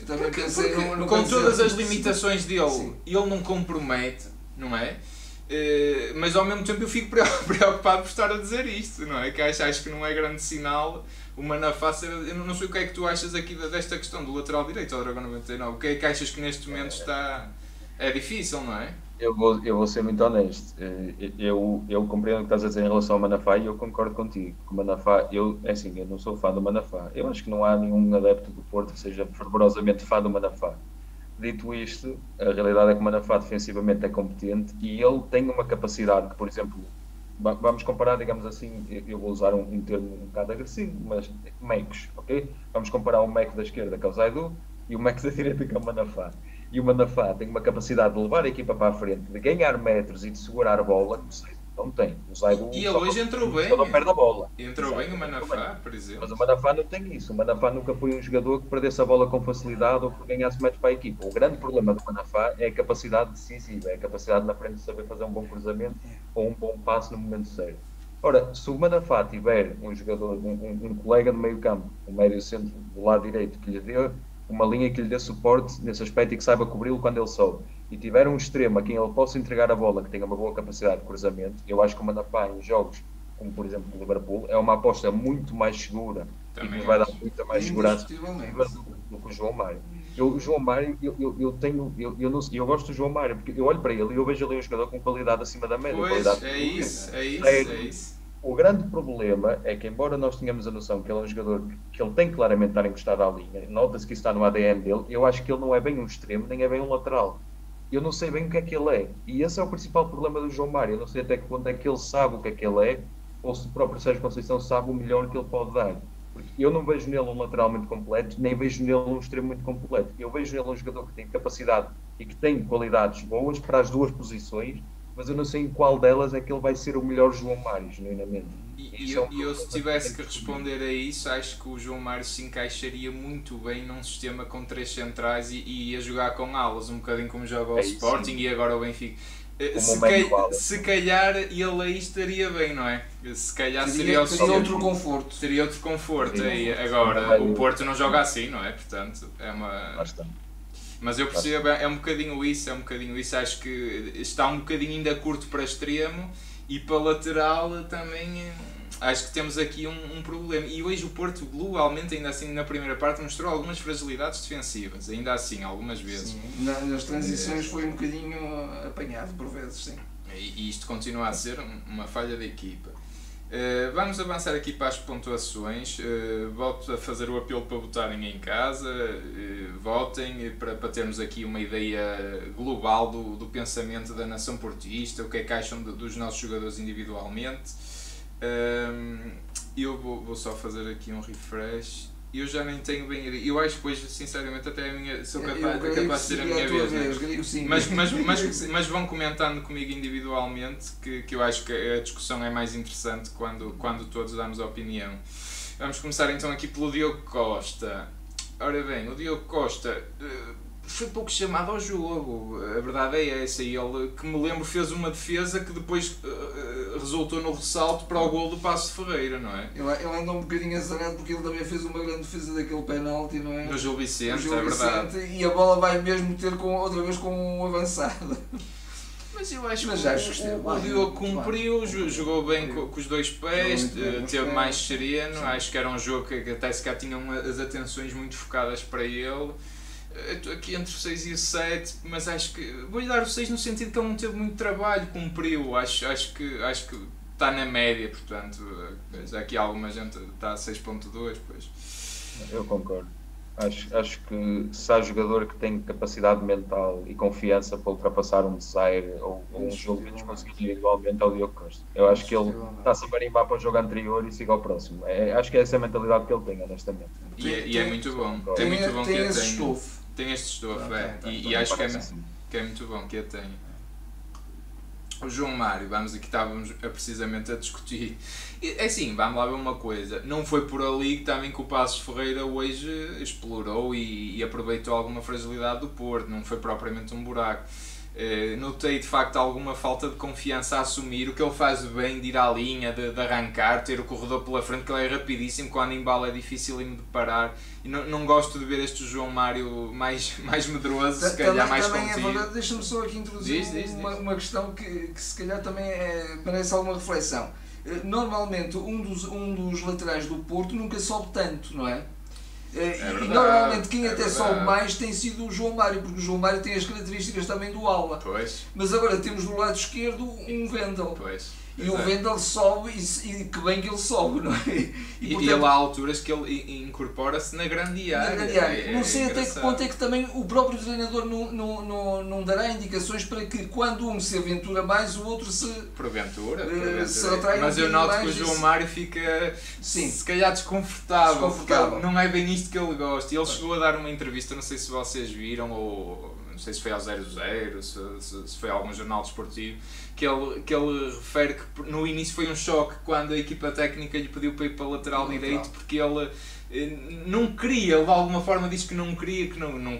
Também porque, porque, no, no com todas as limitações dele, Sim. ele não compromete, não é? Uh, mas ao mesmo tempo eu fico (laughs) preocupado por estar a dizer isto, não é? Que acho, acho que não é grande sinal o Manafá ser. Eu não sei o que é que tu achas aqui desta questão do lateral direito ao Dragão 99. O que é que achas que neste momento está. É difícil, não é? Eu vou, eu vou ser muito honesto. Eh, eu, eu compreendo o que estás a dizer em relação ao Manafá e eu concordo contigo. O Manafá, eu, é assim, eu não sou fã do Manafá. Eu acho que não há nenhum adepto do Porto que seja fervorosamente fã do Manafá. Dito isto, a realidade é que o Manafá defensivamente é competente e ele tem uma capacidade que, por exemplo, vamos comparar, digamos assim, eu vou usar um, um termo um bocado agressivo, mas mecos, ok? Vamos comparar o meco da esquerda, que é o Zaidu, e o meco da (laughs) direita, que é o Manafá e o Manafá tem uma capacidade de levar a equipa para a frente, de ganhar metros e de segurar a bola, não sei, não tem. O Zaidu e ele hoje entrou bem. Não perde a bola. Entrou bem o Manafá, por exemplo. Mas o Manafá não tem isso. O Manafá nunca foi um jogador que perdesse a bola com facilidade ou que ganhasse metros para a equipa. O grande problema do Manafá é a capacidade decisiva, é a capacidade na frente de saber fazer um bom cruzamento ou um bom passe no momento certo. Ora, se o Manafá tiver um jogador, um, um, um colega no meio campo, um médio centro do lado direito que lhe dê uma linha que lhe dê suporte nesse aspecto e que saiba cobri-lo quando ele sobe. E tiver um extremo a quem ele possa entregar a bola, que tenha uma boa capacidade de cruzamento, eu acho que o Manafá em jogos, como por exemplo o Liverpool, é uma aposta muito mais segura Também e que vai dar muita mais segurança do, que o João Mário. Eu, o João Mário, eu, eu, eu tenho, eu, eu, não, eu gosto do João Mário, porque eu olho para ele e eu vejo ali um jogador com qualidade acima da média. Pois, é isso, é isso, é isso. O grande problema é que, embora nós tenhamos a noção que ele é um jogador que ele tem claramente estar encostado à linha, nota-se que isso está no ADN dele, eu acho que ele não é bem um extremo, nem é bem um lateral. Eu não sei bem o que é que ele é. E esse é o principal problema do João Mário. Eu não sei até que ponto é que ele sabe o que é que ele é, ou se o próprio Sérgio Conceição sabe o melhor que ele pode dar. Porque eu não vejo nele um lateral muito completo, nem vejo nele um extremo muito completo. Eu vejo nele um jogador que tem capacidade e que tem qualidades boas para as duas posições, mas eu não sei em qual delas é que ele vai ser o melhor João Mário, genuinamente. E, e eu, é eu, se tivesse que responder a isso, acho que o João Mário se encaixaria muito bem num sistema com três centrais e, e ia jogar com alas, um bocadinho como joga o é Sporting e agora o Benfica. Eh, se, cal, se, calhar ele aí estaria bem, não é? Se calhar seria, seria, seria outro conforto. Teria outro conforto. Aí. Agora, o Porto não joga assim, não é? Portanto, é uma. Bastante mas eu percebo, é um bocadinho isso, é um bocadinho isso. Acho que está um bocadinho ainda curto para extremo e para lateral também eh, acho que temos aqui um, um, problema. E hoje o Porto, globalmente, ainda assim na primeira parte, mostrou algumas fragilidades defensivas, ainda assim, algumas vezes. Sim, nas transições foi um bocadinho apanhado por vezes, sim. E, e isto continua a ser uma falha da equipa. Uh, vamos avançar aqui para as pontuações. Uh, volto a fazer o apelo para votarem em casa. Uh, votem para, para termos aqui uma ideia global do, do pensamento da nação portista, o que é que acham de, dos nossos jogadores individualmente. eu vou, vou só fazer aqui um refresh eu já nem tenho bem. Eu acho que hoje, sinceramente, até a minha, sou capaz, eu, capaz de ser a minha vez. Né? vez né? mas, mas, mas, (laughs) mas vão comentando comigo individualmente que, que eu acho que a discussão é mais interessante quando, quando todos damos a opinião. Vamos começar então aqui pelo Diogo Costa. Ora bem, o Diogo Costa. Foi pouco chamado ao jogo. A verdade é essa. E ele, que me lembro, fez uma defesa que depois uh, resultou no ressalto para o gol do Passo Ferreira, não é? Ele, ele andou um bocadinho azarado porque ele também fez uma grande defesa daquele penalti, não é? No Gil Vicente, Gil é verdade. e a bola vai mesmo ter com, outra vez com um avançado. (laughs) Mas eu acho Mas que o, o, o Diogo cumpriu, jogou bem com, com, os dois pés, teve mais sereno. Sim. Acho que era um jogo que até se cá tinham as atenções muito focadas para ele estou aqui entre o 6 e o 7, mas acho que vou-lhe dar o 6 no sentido que ele não teve muito trabalho, cumpriu, acho, acho que acho que está na média, portanto, já aqui alguma gente está a 6.2, pois. Eu concordo. Acho, acho que se há jogador que tem capacidade mental e confiança para ultrapassar um desaire ou, ou um jogo que nos conseguir individualmente é o Diogo Costa. Eu acho que ele está-se a marimbar para o jogo anterior e siga ao próximo. É, acho que é essa a mentalidade que ele tem, honestamente. E, é, e é muito bom. Tem, tem muito bom tem que esse estofo. Tem este estofo, é. E, e acho que é, que é muito bom que a tenha. O João Mário, vamos aqui estávamos a, precisamente a discutir. É assim, vamos lá ver uma coisa. Não foi por ali que também que o Passos Ferreira hoje explorou e, e aproveitou alguma fragilidade do Porto. Não foi propriamente um buraco. Uh, notei de facto alguma falta de confiança a assumir o que ele faz bem de ir à linha, de, de arrancar, ter o corredor pela frente, que ele é rapidíssimo, quando em bala é difícil de parar. E não, não gosto de ver este João Mário mais, (laughs) mais medroso, se calhar mais também é contido. é verdade, deixa-me só aqui introduzir diz, diz, uma, diz. uma questão que, que se calhar também é, merece alguma reflexão. Eh, normalmente um dos, um dos laterais do Porto nunca sobe tanto, não é? É, e normalmente quem é até sobe mais tem sido o João Mário, porque o João Mário tem as características também do Ala. Pois. Mas agora temos do lado esquerdo um Vendel. Pois. E o Vendel sobe e, e, que bem que ele sobe, não é? E, portanto, ele há alturas que ele incorpora-se na grande área. Na grande área. É, não sei é até que ponto é que também o próprio treinador não, não, não, não dará indicações para que quando um se aventura mais, o outro se. Porventura. Uh, se Mas eu noto que o João Mário fica Sim. se calhar desconfortável, desconfortável. não é bem isto que ele gosta. E ele chegou a dar uma entrevista, não sei se vocês viram ou não sei se foi ao 00, se, se, se foi a algum jornal desportivo, que ele, que ele refere que no início foi um choque quando a equipa técnica lhe pediu para ir para o lateral direito porque ele eh, não queria, ele de alguma forma disse que não queria, que não, não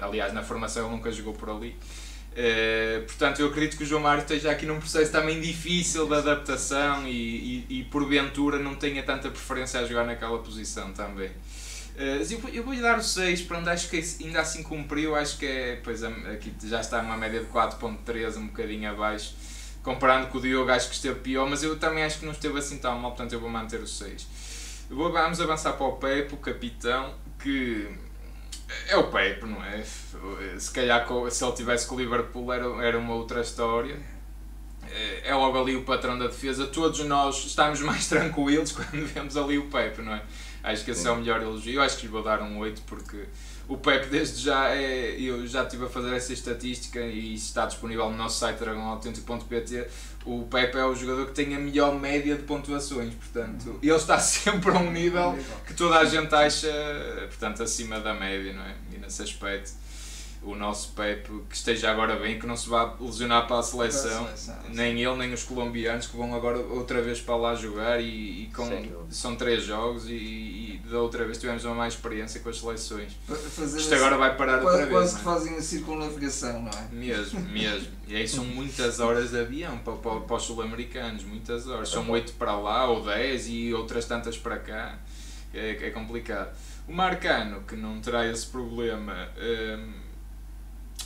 aliás na formação ele nunca jogou por ali. Uh, portanto, eu acredito que o João Mário esteja aqui num processo também difícil de adaptação e, e, e porventura não tenha tanta preferência a jogar naquela posição também. Uh, eu vou-lhe dar o 6, para onde acho que ainda assim cumpriu, acho que é, pois aqui já está uma média de 4.3, um bocadinho abaixo, comparando com o Diogo acho que esteve pior, mas eu também acho que não esteve assim tão mal, portanto eu vou manter o 6. Vou, vamos avançar para o Pepe, o capitão, que é o Pepe, não é? Se calhar se ele tivesse com o Liverpool era, era uma outra história. É, é logo ali o patrão da defesa. Todos nós estamos (laughs) mais tranquilos quando vemos ali o Pepe, não é? Acho que esse é o melhor elogio. Eu acho que lhe vou dar um 8 porque o Pepe desde já é. Eu já estive a fazer essa estatística e está disponível no nosso site dragonautêntico.pt. O Pepe é o jogador que tem a melhor média de pontuações, portanto, ele está (laughs) sempre a um nível que toda a gente acha, portanto, acima da média, não é? E nesse aspecto o nosso Pepe que esteja agora bem, que não se vá lesionar para a seleção, para a seleção nem ele nem os colombianos que vão agora outra vez para lá jogar e, e com, são três jogos e, e, da outra vez tivemos uma mais experiência com as seleções. Fazer Isto agora vai parar outra vez. Quase que é? fazem a circunnavigação, não é? Mesmo, (laughs) mesmo. E aí são muitas horas de avião para, para, para os sul-americanos, muitas horas. São oito para lá ou dez e outras tantas para cá. É, é complicado. O Marcano, que não terá esse problema. Hum,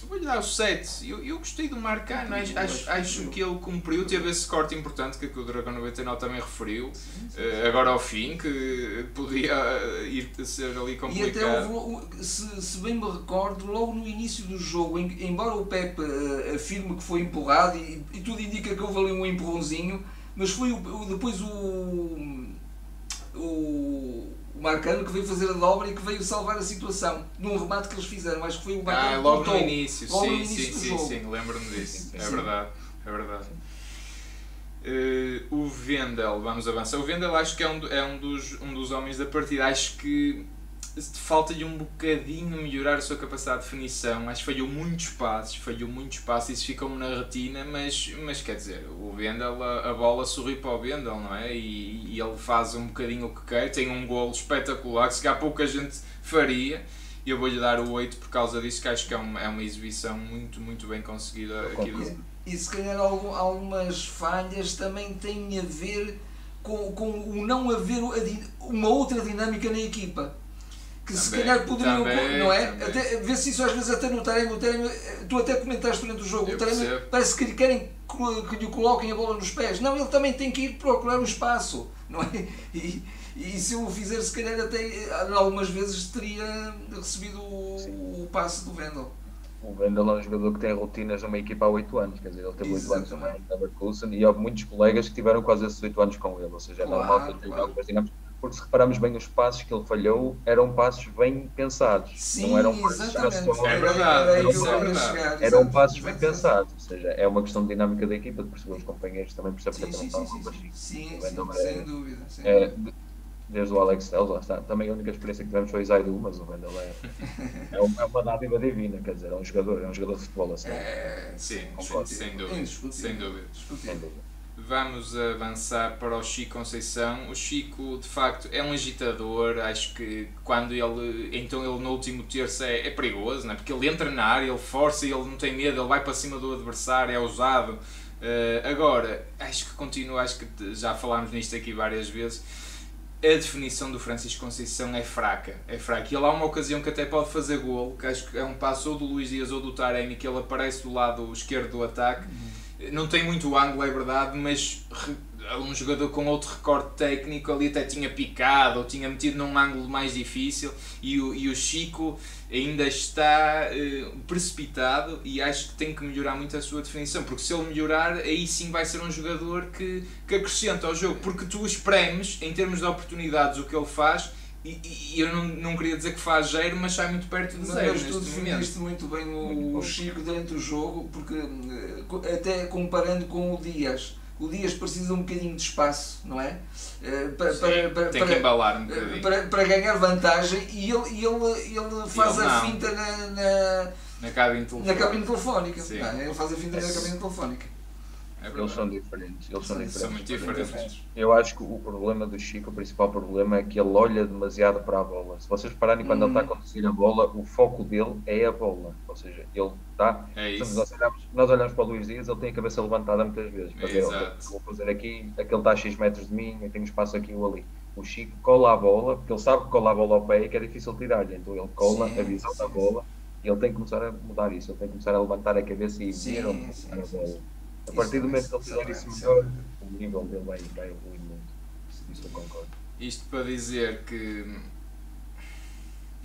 Vou-lhe dar o 7. Eu, eu gostei do Marcano, acho, acho, acho que ele cumpriu, teve esse corte importante que, o Dragão 99 também referiu. Uh, agora ao fim, que podia ir ser ali complicado. E até houve, se, se bem me recordo, logo no início do jogo, embora o Pepe uh, afirme que foi empurrado e, e, tudo indica que houve ali um empurrãozinho, mas foi o, depois o o Marcano que veio fazer a dobra e que veio salvar a situação num remate que eles fizeram. Acho que foi o Marcano ah, logo no início, logo sim, no início sim, do sim, jogo. sim, lembro-me disso. Sim, é verdade, é verdade. Uh, o Vendel, vamos avançar. O Vendel acho que é um, é um, dos, um dos homens da partida. Acho que falta-lhe um bocadinho melhorar a sua capacidade de definição. Acho que falhou muitos passos, falhou muitos passos, isso ficou-me na retina, mas, mas quer dizer, o Vendel, a, a bola sorri para o Vendel, não é? E, e, ele faz um bocadinho o que quer, tem um golo espetacular que se calhar pouca gente faria. E eu vou-lhe dar o 8 por causa disso, que acho que é uma, é uma exibição muito, muito bem conseguida aqui do... E se calhar algumas falhas também têm a ver com, com o não haver uma outra dinâmica na equipa que também, se calhar poderiam, também, não é? Até, vê se isso às vezes até no Taremi, o Taremi, tu até comentaste durante o jogo, Eu o Taremi parece que querem que lhe coloquem a bola nos pés. Não, ele também tem que ir procurar o espaço, (laughs) não é? E, e se eu o fizer, se calhar até algumas vezes teria recebido o, o passe do Vendel. O Vendel é um jogador que tem rotinas numa equipa há 8 anos, quer dizer, ele teve 8 anos no Leverkusen e há muitos colegas que tiveram quase esses 8 anos com ele, ou seja, é claro, normal que ele tenha algumas dinâmicas porque se repararmos bem os passos que ele falhou, eram passos bem pensados. Sim, não eram passos exatamente. É verdade, que é Eram exato, passos bem pensados, ou seja, é uma questão de dinâmica da equipa, de perceber os companheiros também percebem porque sim, sim, sim, sim, Wendel sem é- dúvida. sem É, dúvida. de- desde o Alex Telles, lá está. Também a única experiência que tivemos foi o Zaidu, mas o Wendel (laughs) é, é, uma, é uma dádiva divina, quer dizer, é um jogador, é um jogador de futebol assim. É, Sim, sem dúvida. Indiscutível. Sem dúvida. Sem dúvida. Vamos avançar para o Chico Conceição. O Chico, de facto, é um agitador. Acho que quando ele. Então, ele no último terço é, é perigoso, né? porque ele entra na área, ele força, ele não tem medo, ele vai para cima do adversário, é ousado. Eh, agora, acho que continua, acho que já falámos nisto aqui várias vezes. A definição do Francisco Conceição é fraca, é fraca. E ele há uma ocasião que até pode fazer golo, que acho que é um passo ou do Luís Dias ou do Taremi, que ele aparece do lado esquerdo do ataque. Não tem muito ângulo, é verdade, mas um jogador com outro recorte técnico ali até tinha picado ou tinha metido num ângulo mais difícil e o, e o Chico ainda está eh, precipitado e acho que tem que melhorar muito a sua definição, porque se ele melhorar, aí sim vai ser um jogador que, que acrescenta ao jogo, porque tu espremes em termos de oportunidades o que ele faz e, e eu não, não queria dizer que faz zero, mas sai muito perto de Mas, zero mas tu definiste muito bem o, o Chico durante o jogo, porque eh, até comparando com o Dias, o Dias precisa um bocadinho de espaço, não é? Eh, Para, Sim, para, para, tem que embalar um eh, bocadinho. para, para ganhar vantagem e ele, ele, ele faz ele a finta na, na, Na cabine telefónica. na cabine telefónica. Não é? Ele faz a finta na cabine telefónica. É Eles são diferentes. Eles são São- diferentes. São muito diferentes. Eu acho que o problema do Chico, o principal problema é que ele olha demasiado para a bola. Se vocês repararem, quando ele está a conduzir a bola, o foco dele é a bola. Ou seja, ele está. É Se isso. nós olhamos, nós olhamos para o Luís Dias, ele tem a cabeça levantada muitas vezes. Para ver, Exato. "Ok, vou fazer aqui, aquele está a X metros de mim, eu tenho espaço aqui ou ali. O Chico cola a bola, porque ele sabe que cola a bola ao pé e que é difícil tirar-lhe. Então ele cola Sim, a visão sim, da sim. bola e ele tem que começar a mudar isso. Ele tem que começar a levantar a cabeça e Sim, ver onde sim, está a sim, bola. A partir do momento que ele fizer isso melhor, o nível dele vai, vai evoluir muito. Isso eu concordo. Isto para dizer que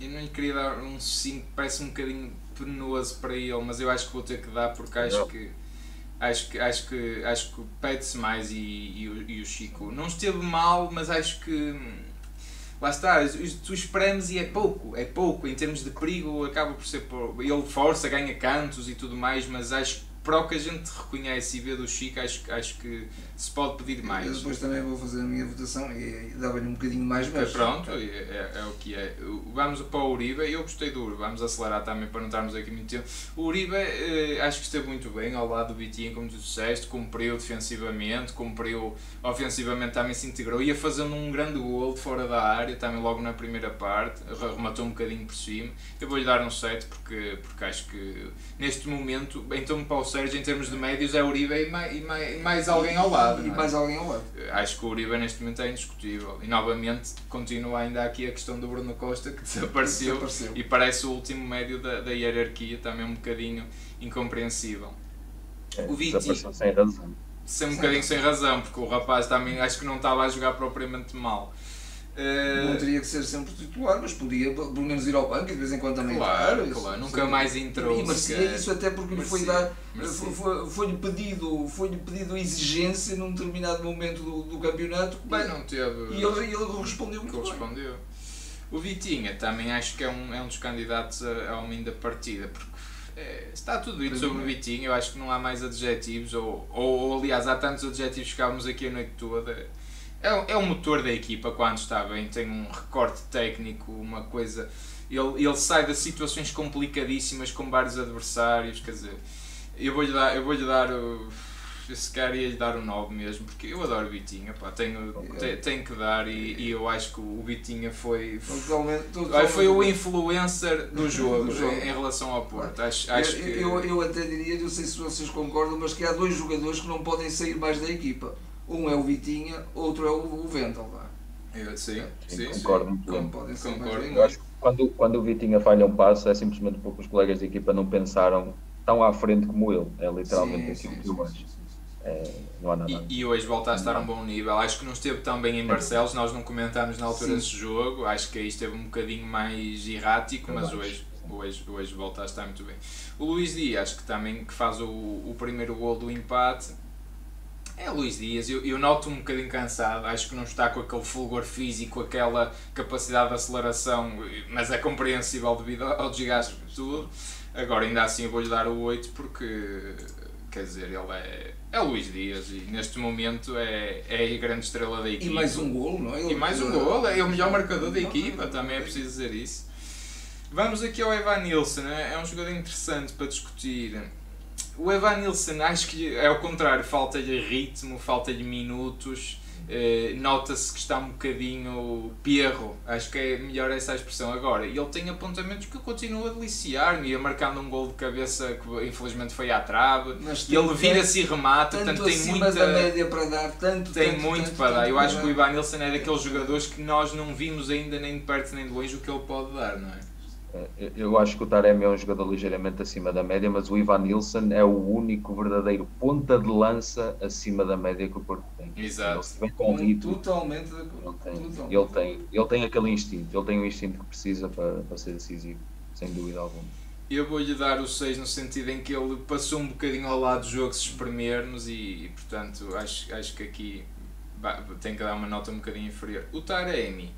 eu não lhe queria dar um 5, parece um bocadinho penoso para ele, mas eu acho que vou ter que dar porque acho Não. que acho que acho que acho que pede-se mais e, e, o- e o Chico não esteve mal, mas acho que lá está, tu espremes e é pouco, é pouco, em termos de perigo acaba por ser pouco. Ele força, ganha cantos e tudo mais, mas acho que para o que a gente reconhece e vê do Chico, acho, que- acho que se pode pedir Eu mais. depois também vou fazer a minha votação e, dava-lhe um bocadinho mais, mas. Pronto, é, é- é o que é. Vamos para o Uribe, eu gostei do Uribe, vamos acelerar também para não estarmos aqui muito tempo. O Uribe eh, acho que esteve muito bem ao lado do Vitinho, como tu disseste, cumpriu defensivamente, cumpriu ofensivamente também se integrou, ia fazendo um grande gol de fora da área, também logo na primeira parte, re- rematou um bocadinho por cima. Eu vou-lhe dar um 7 porque, porque acho que neste momento, então para o Sérgio, em termos de médios, é Uribe e mais, e mais, e mais alguém ao lado. E não é? mais alguém ao lado. Acho que o Uribe neste momento é indiscutível. E novamente continua ainda aqui a questão do Bruno Costa que (laughs) desapareceu, Desapareceu. e parece o último médio da, da hierarquia, também um bocadinho incompreensível. É, O Vitinho- desapareceu sem razão. Sem um bocadinho sem razão, porque o rapaz também acho que não estava a jogar propriamente mal. Eh, Não teria que ser sempre titular, mas podia pelo menos ir ao banco e de vez em quando também Claro, entrar. claro, nunca mais entrou E merecia isso até porque lhe foi dar, merecia. foi- foi-lhe pedido, foi pedido exigência num determinado momento do, do campeonato Bem, não teve. e ele, ele respondeu muito bem. correspondeu. O Vitinha também acho que é um, é um dos candidatos a- ao homem da partida, porque é, está tudo dito sobre é. o Vitinho, eu acho que não há mais adjetivos, ou, ou, ou, aliás, há tantos adjetivos que ficávamos aqui a noite toda. É, o- é o motor da equipa quando está bem, tem um recorte técnico, uma coisa. Ele, ele sai de situações complicadíssimas com vários adversários, quer dizer, eu vou-lhe dar, eu vou-lhe dar o. Esse cara ia-lhe dar o 9 mesmo, porque eu adoro o Vitinha, pá, tenho, te- tenho que dar e, e eu acho que o Vitinha foi, Totalmente, totalmente. foi o influencer do (laughs) jogo, Do jogo. Em, em relação ao Porto. Acho, acho eu, que. eu, eu até diria, não sei se vocês concordam, mas que há dois jogadores que não podem sair mais da equipa. Um é o Vitinha, outro é o, o Vendel. vá. eu- sim, Sim, sim, concordo sim. bem. podem sair Concordo. Eu acho que quando, quando o Vitinha falha um passo, é simplesmente porque os colegas de equipa não pensaram tão à frente como ele. É literalmente Sim, aquilo sim, que eu acho. É, não há nada. E, e hoje volta a estar a um bom nível. Acho que não esteve tão bem em Barcelos, nós não comentámos na altura Sim. desse jogo. Acho que aí esteve um bocadinho mais errático, Eu mas hoje, hoje, hoje volta a estar muito bem. O Luís Dias, que também que faz o, o primeiro gol do empate, É Luís Dias, eu, eu noto um bocadinho cansado, acho que não está com aquele fulgor físico, aquela capacidade de aceleração, mas é compreensível devido ao desgaste de tudo. Agora, ainda assim, eu vou-lhe dar o 8 porque, quer dizer, ele é, é Luís Dias e neste momento é, é a grande estrela da equipa. E mais um golo, não é? E mais um golo, é o melhor marcador da equipa, também é preciso dizer isso. Vamos aqui ao Evan Nilsson, é um jogador interessante para discutir. O Evan Nilsson, acho que é ao contrário, falta-lhe ritmo, falta-lhe minutos. Uh, Nota-se que está um bocadinho perro, acho que é melhor essa expressão agora. E ele tem apontamentos que continua a deliciar-me, ia marcando um gol de cabeça que infelizmente foi à trave. e ele vira-se e remata, tanto portanto tem muita. da média para dar, tanto, tem tanto, muito tanto, para dar. tanto Eu para acho que o dar. Ivan Nilsson é daqueles jogadores que nós não vimos ainda nem de perto nem de longe o que ele pode dar, não é? Eh, Eu acho que o Taremi é um jogador ligeiramente acima da média, mas o Ivan Nilsson é o único verdadeiro ponta de lança acima da média que o Porto tem. Exato. Ele com ritmo, Totalmente de ele tem, Totalmente. ele, tem, ele tem aquele instinto, ele tem o instinto que precisa para, para ser decisivo, sem dúvida alguma. Eu vou-lhe dar o 6 no sentido em que ele passou um bocadinho ao lado do jogo se espremer-nos e, e, portanto acho, acho que aqui bah, tem que dar uma nota um bocadinho inferior. O Taremi.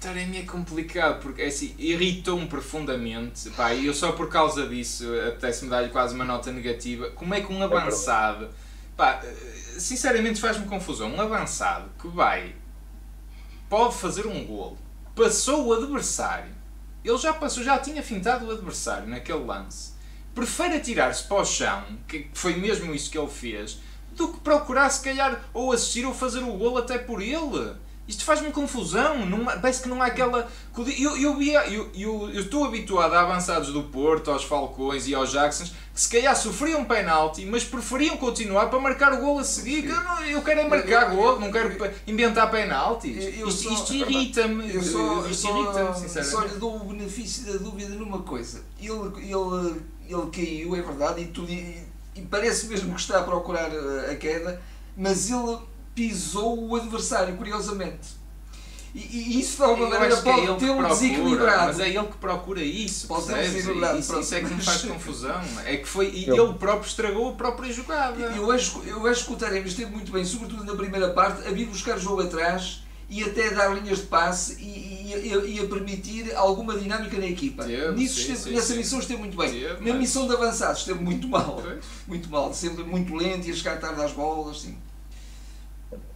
Taremi é complicado porque é assim, irritou-me profundamente pá, e eu só por causa disso apetece-me dar-lhe quase uma nota negativa. Como é que um avançado, pá, sinceramente faz-me confusão, um avançado que vai, pode fazer um golo, passou o adversário ele já passou, já tinha fintado o adversário naquele lance. Prefere atirar-se para o chão, que foi mesmo isso que ele fez, do que procurar se calhar ou assistir ou fazer o golo até por ele. Isto faz-me confusão, não, parece que não há aquela. Eu, eu, via- eu, eu, eu estou habituado a avançados do Porto, aos Falcões e aos Jacksons, que se calhar sofriam penalti, mas preferiam continuar para marcar o golo a seguir. Eu, não, eu quero é marcar golo, não quero inventar penaltis. Isto, isto irrita-me, Eu só, isto só, irrita-me, só sinceramente. lhe dou o benefício da dúvida numa coisa. Ele, ele, ele caiu, é verdade, e, tudo, e, e parece mesmo que está a procurar eh, a queda, mas ele pisou o adversário, curiosamente. E, e isso de alguma Eu maneira é pode que tê-lo desequilibrado. mas é ele que procura isso, Pode ter percebes? desequilibrado, Isso, isso é que me faz confusão. É que foi, e Eu- ele próprio estragou a própria jogada. Eu acho, eu acho que o Taremi esteve muito bem, sobretudo na primeira parte, a vir buscar o jogo atrás e até dar linhas de passe e, e, e- a permitir alguma dinâmica na equipa. Nisso sim, esteve- sim, nessa sim. missão esteve muito bem. Teve, na mas- missão de avançados esteve muito mal. Pois. Muito mal, sempre muito lento e a chegar tarde às bolas. Sim.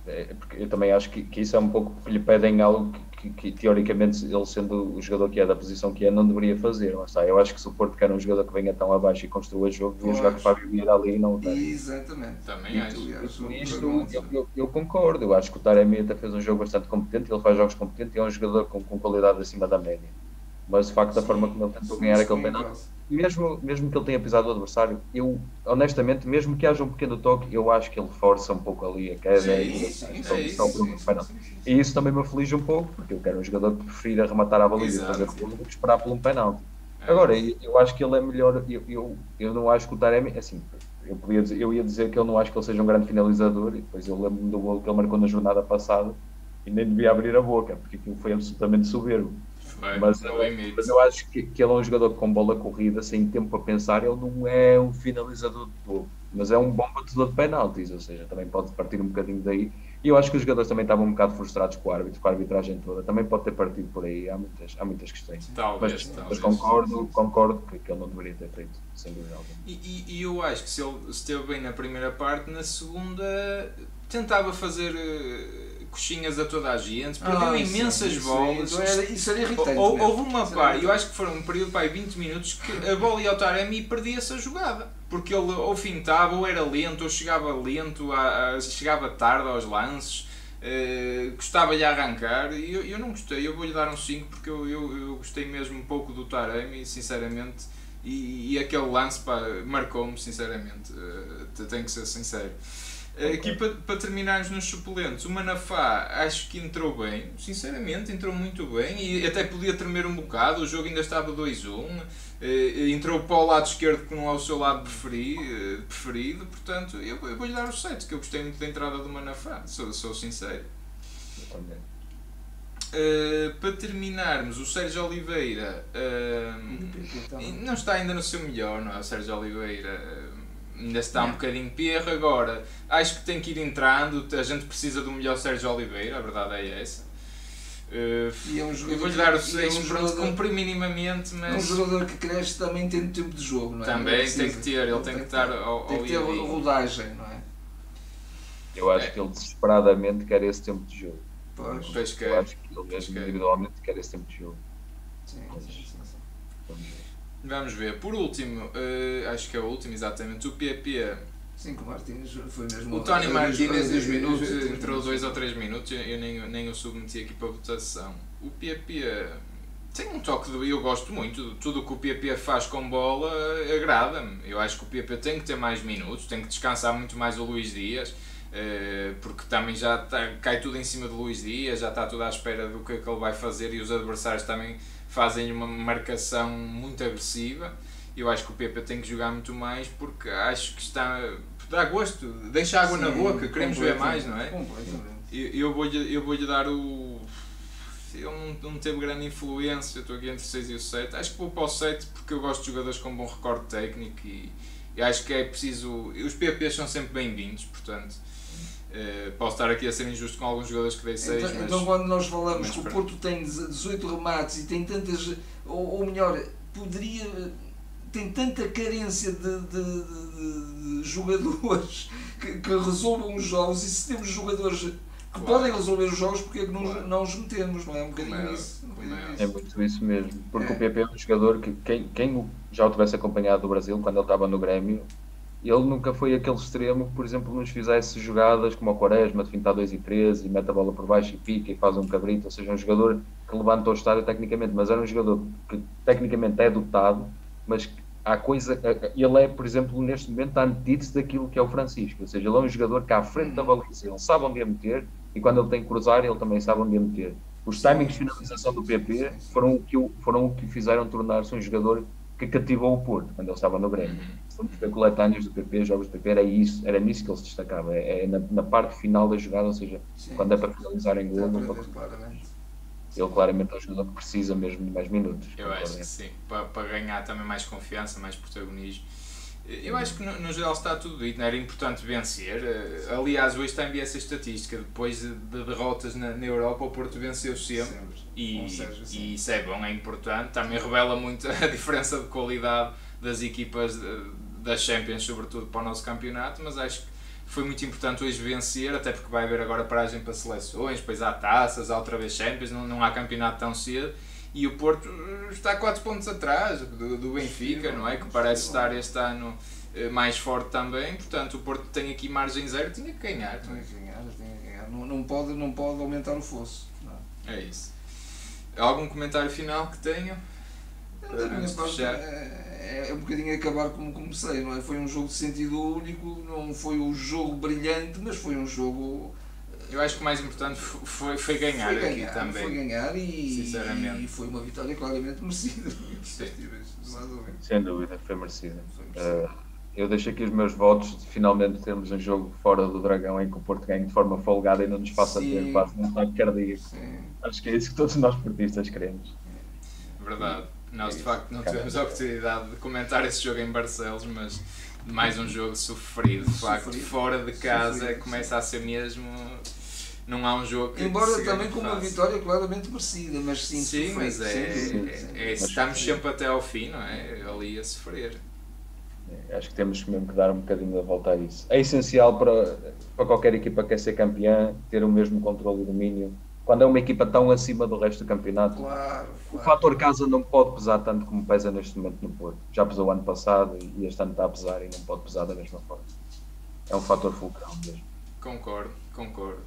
É, porque eu também acho que, que isso é um pouco que lhe pedem algo que, que, que, teoricamente ele sendo o jogador que é da posição que é não deveria fazer. Lá está. Eu acho que se o Porto quer um jogador que venha tão abaixo e construa jogo, devia Pois. jogar com o Fábio Vieira ali e não o Taremi. Exatamente. Também acho. Aliás, Por o- isto, eu, eu, eu concordo. Eu acho que o Taremi até fez um jogo bastante competente. Ele faz jogos competentes e é um jogador com, com qualidade acima da média. Mas de facto, da forma como ele tentou ganhar aquele penalti, mesmo, mesmo que ele tenha pisado o adversário, eu honestamente, mesmo que haja um pequeno toque, eu acho que ele força um pouco ali a queda e só- por um penalti. E isso também me aflige um pouco, porque eu quero um jogador que prefira rematar a baliza e fazer gol do que esperar por um penalti. É. Agora, eu, eu acho que ele é melhor. Eu, eu, eu não acho que o Taremi. Assim, eu, podia dizer, eu ia dizer que eu não acho que ele seja um grande finalizador, e depois eu lembro-me do gol que ele marcou na jornada passada e nem devia abrir a boca, porque aquilo foi absolutamente soberbo. Mas, mesmo. mas eu acho que, que ele é um jogador com bola corrida, sem tempo a pensar. Ele não é um finalizador de todo, mas é um bom batedor de penaltis, ou seja, também pode partir um bocadinho daí. E eu acho que os jogadores também estavam um bocado frustrados com o árbitro, com a arbitragem toda. Também pode ter partido por aí. Há muitas, há muitas questões. Talvez, Mas, mas talvez. concordo, concordo que, que ele não deveria ter feito, sem dúvida alguma. E, e- e eu acho que se ele esteve bem na primeira parte, na segunda tentava fazer eh, coxinhas a toda a gente, perdeu Ah, imensas sim, bolas. Isso era, isso era irritante. Hou- mesmo. Houve uma Isso era par, eu acho que foram um período para 20 minutos que a bola ia ao Taremi e perdia-se a jogada. Porque ele ou fintava, ou era lento, ou chegava lento, a- a- chegava tarde aos lances, eh, gostava-lhe arrancar. E eu, eu não gostei, eu vou-lhe dar um 5 porque eu, eu, eu gostei mesmo um pouco do Taremi, sinceramente. E, e aquele lance marcou-me, sinceramente. eh, tenho que ser sincero. Aqui para, para terminarmos nos suplentes, o Manafá acho que entrou bem, sinceramente, entrou muito bem e até podia tremer um bocado, o jogo ainda estava 2-1, eh, entrou para o lado esquerdo que não é o seu lado preferi, eh, preferido, portanto eu, eu vou-lhe dar o 7, que eu gostei muito da entrada do Manafá, sou, sou sincero. Eh, para terminarmos, o Sérgio Oliveira eh, Então, não está ainda no seu melhor, não é? O Sérgio Oliveira. Eh, ainda está um bocadinho perro agora. Acho que tem que ir entrando, a gente precisa do melhor Sérgio Oliveira, a verdade é essa. Uh, e é um jogador vou-lhe dar o 6, é um pronto, cumprir minimamente, mas... É um jogador que cresce também tem tempo de jogo, não é? Também tem que ter, ele tem que estar ao, Tem que ter rodagem, não é? Eu acho é. que ele desesperadamente quer esse tempo de jogo. Pois, pois quer. Eu acho que ele mesmo individualmente quer esse tempo de jogo. Sim, sim, sim, sim. Vamos ver. Por último, uh, acho que é o último exatamente, o PP. Sim, o Martínez foi mesmo. O Tony Martínez entrou dois ou três minutos, eu nem, nem o submeti aqui para votação. O PP tem um toque de. Eu gosto muito, tudo o que o PP faz com bola agrada-me. Eu acho que o PP tem que ter mais minutos, tem que descansar muito mais o Luís Dias eh, porque também já tá, cai tudo em cima de Luís Dias, já está tudo à espera do que, é que ele vai fazer e os adversários também fazem uma marcação muito agressiva. Eu acho que o Pepe tem que jogar muito mais porque acho que está. dá gosto, deixa água Sim, na boca, queremos ver mais, não é? Eu, eu vou-lhe eu vou dar o. Ele não, não teve grande influência, eu estou aqui entre o 6 e o 7. Acho que vou para o 7 porque eu gosto de jogadores com bom recorde técnico e, e acho que é preciso. Os PPs são sempre bem-vindos, portanto Uh, posso estar aqui a ser injusto com alguns jogadores que dei 6. Então, mas, então, quando nós falamos que o Porto tem 18 remates e tem tantas. Ou, ou melhor, poderia. tem tanta carência de, de, de, de jogadores (laughs) que, que, resolvam os jogos e se temos jogadores que claro. podem resolver os jogos, porque é que não, claro. não os metemos? Não é um bocadinho é, isso. É, é muito isso mesmo. Porque é. o PP é um jogador que quem, quem já o tivesse acompanhado do Brasil quando ele estava no Grêmio ele nunca foi aquele extremo que, por exemplo, nos fizesse jogadas como o Quaresma, de fintar 2 e 3 e mete a bola por baixo e pica e faz um cabrito, ou seja, um jogador que levanta o estádio tecnicamente, mas era um jogador que tecnicamente é dotado, mas há coisa, ele é, por exemplo, neste momento a antítese daquilo que é o Francisco, ou seja, ele é um jogador que à frente da baliza, ele sabe onde é meter e quando ele tem que cruzar, ele também sabe onde é meter. Os timings de finalização do PP foram o que, foram o que fizeram tornar-se um jogador que cativou o Porto quando ele estava no Grêmio. Se formos ver coletâneos do PP, jogos do PP, era isso, era nisso que ele se destacava, é, é na, na, parte final da jogada, ou seja, Sim. quando é para finalizar em gol, não. Ele claramente é um jogador que precisa mesmo de mais minutos. Eu acho que sim, para, para ganhar também mais confiança, mais protagonismo. Eu acho que no, no, geral está tudo dito, não era importante vencer. Eh, aliás, hoje também essa estatística, depois de, de derrotas na, na, Europa, o Porto venceu sempre. sempre. E, e isso é bom, é importante. Também revela muito (laughs) a diferença de qualidade das equipas das Champions, sobretudo para o nosso campeonato, mas acho que foi muito importante hoje vencer, até porque vai haver agora paragem para seleções, depois há taças, há outra vez Champions, não, não há campeonato tão cedo e o Porto está 4 pontos atrás do, do Benfica, não é? Que parece estar este ano eh, mais forte também, portanto o Porto tem aqui margem zero, tinha que ganhar. Tinha que ganhar, tinha que ganhar. Não, não, pode, não pode aumentar o fosso. Não. É isso. Algum comentário final que tenham? Da minha parte, é, é, um bocadinho acabar como comecei, não é? Foi um jogo de sentido único, não foi um jogo brilhante, mas foi um jogo eu acho que o mais importante foi, foi ganhar, foi ganhar aqui também. Foi ganhar e, Sinceramente. e foi uma vitória claramente merecida. Sem dúvida, foi merecida. Uh, eu deixo aqui os meus votos de finalmente termos um jogo fora do Dragão em que o Porto ganhe de forma folgada e não nos faça Sim. ter quase um ataque cardíaco. Acho que é isso que todos nós portistas queremos. Verdade. Nós de facto não tivemos a oportunidade de comentar esse jogo em Barcelos, mas mais um jogo sofrido, de facto, sofrido. fora de casa sofrido. começa a ser mesmo não há um jogo que. Embora também com uma vitória claramente merecida, mas sim, sim mas é, sim, é, é, estamos sempre até ao fim, não é? Ali a sofrer. É, acho que temos mesmo que dar um bocadinho de volta a isso. É essencial para, para qualquer equipa que quer ser campeã ter o mesmo controle e domínio. Quando é uma equipa tão acima do resto do campeonato, claro, o fator casa não pode pesar tanto como pesa neste momento no Porto. Já pesou ano passado e este ano está a pesar e não pode pesar da mesma forma. É um fator fulcral mesmo. Concordo, concordo.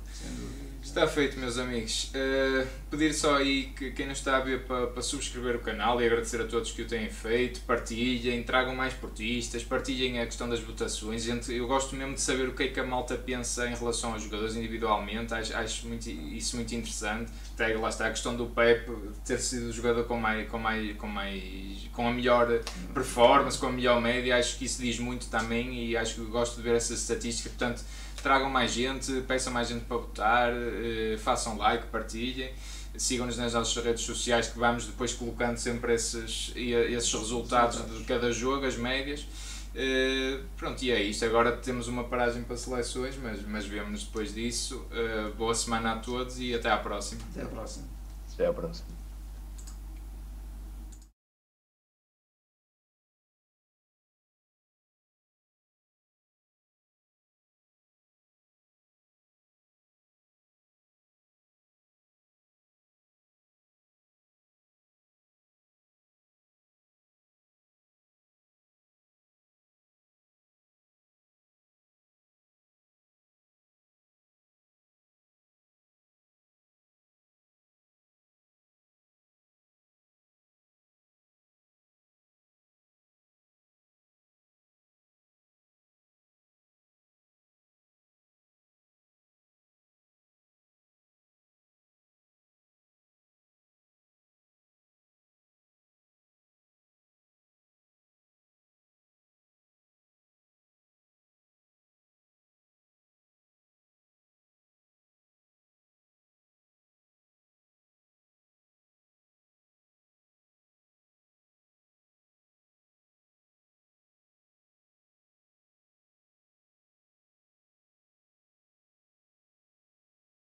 Está feito, meus amigos. Uh, pedir só aí que quem não está a ver para, para subscrever o canal e agradecer a todos que o têm feito. Partilhem, tragam mais portistas, partilhem a questão das votações. Gente, eu gosto mesmo de saber o que é que a malta pensa em relação aos jogadores individualmente. Acho, acho muito, isso muito interessante. Até lá está a questão do Pep ter sido o jogador com, mais, com, mais, com, mais, com a melhor performance, com a melhor média. Acho que isso diz muito também e acho que gosto de ver essas estatísticas. Portanto, tragam mais gente, peçam mais gente para votar, eh, façam like, partilhem, sigam-nos nas nossas redes sociais que vamos depois colocando sempre esses, esses resultados de cada jogo, as médias. Uh, pronto, e é isto. Agora temos uma paragem para seleções, mas, mas vemos depois disso. Uh, boa semana a todos e até à próxima. Até à próxima. Até à próxima.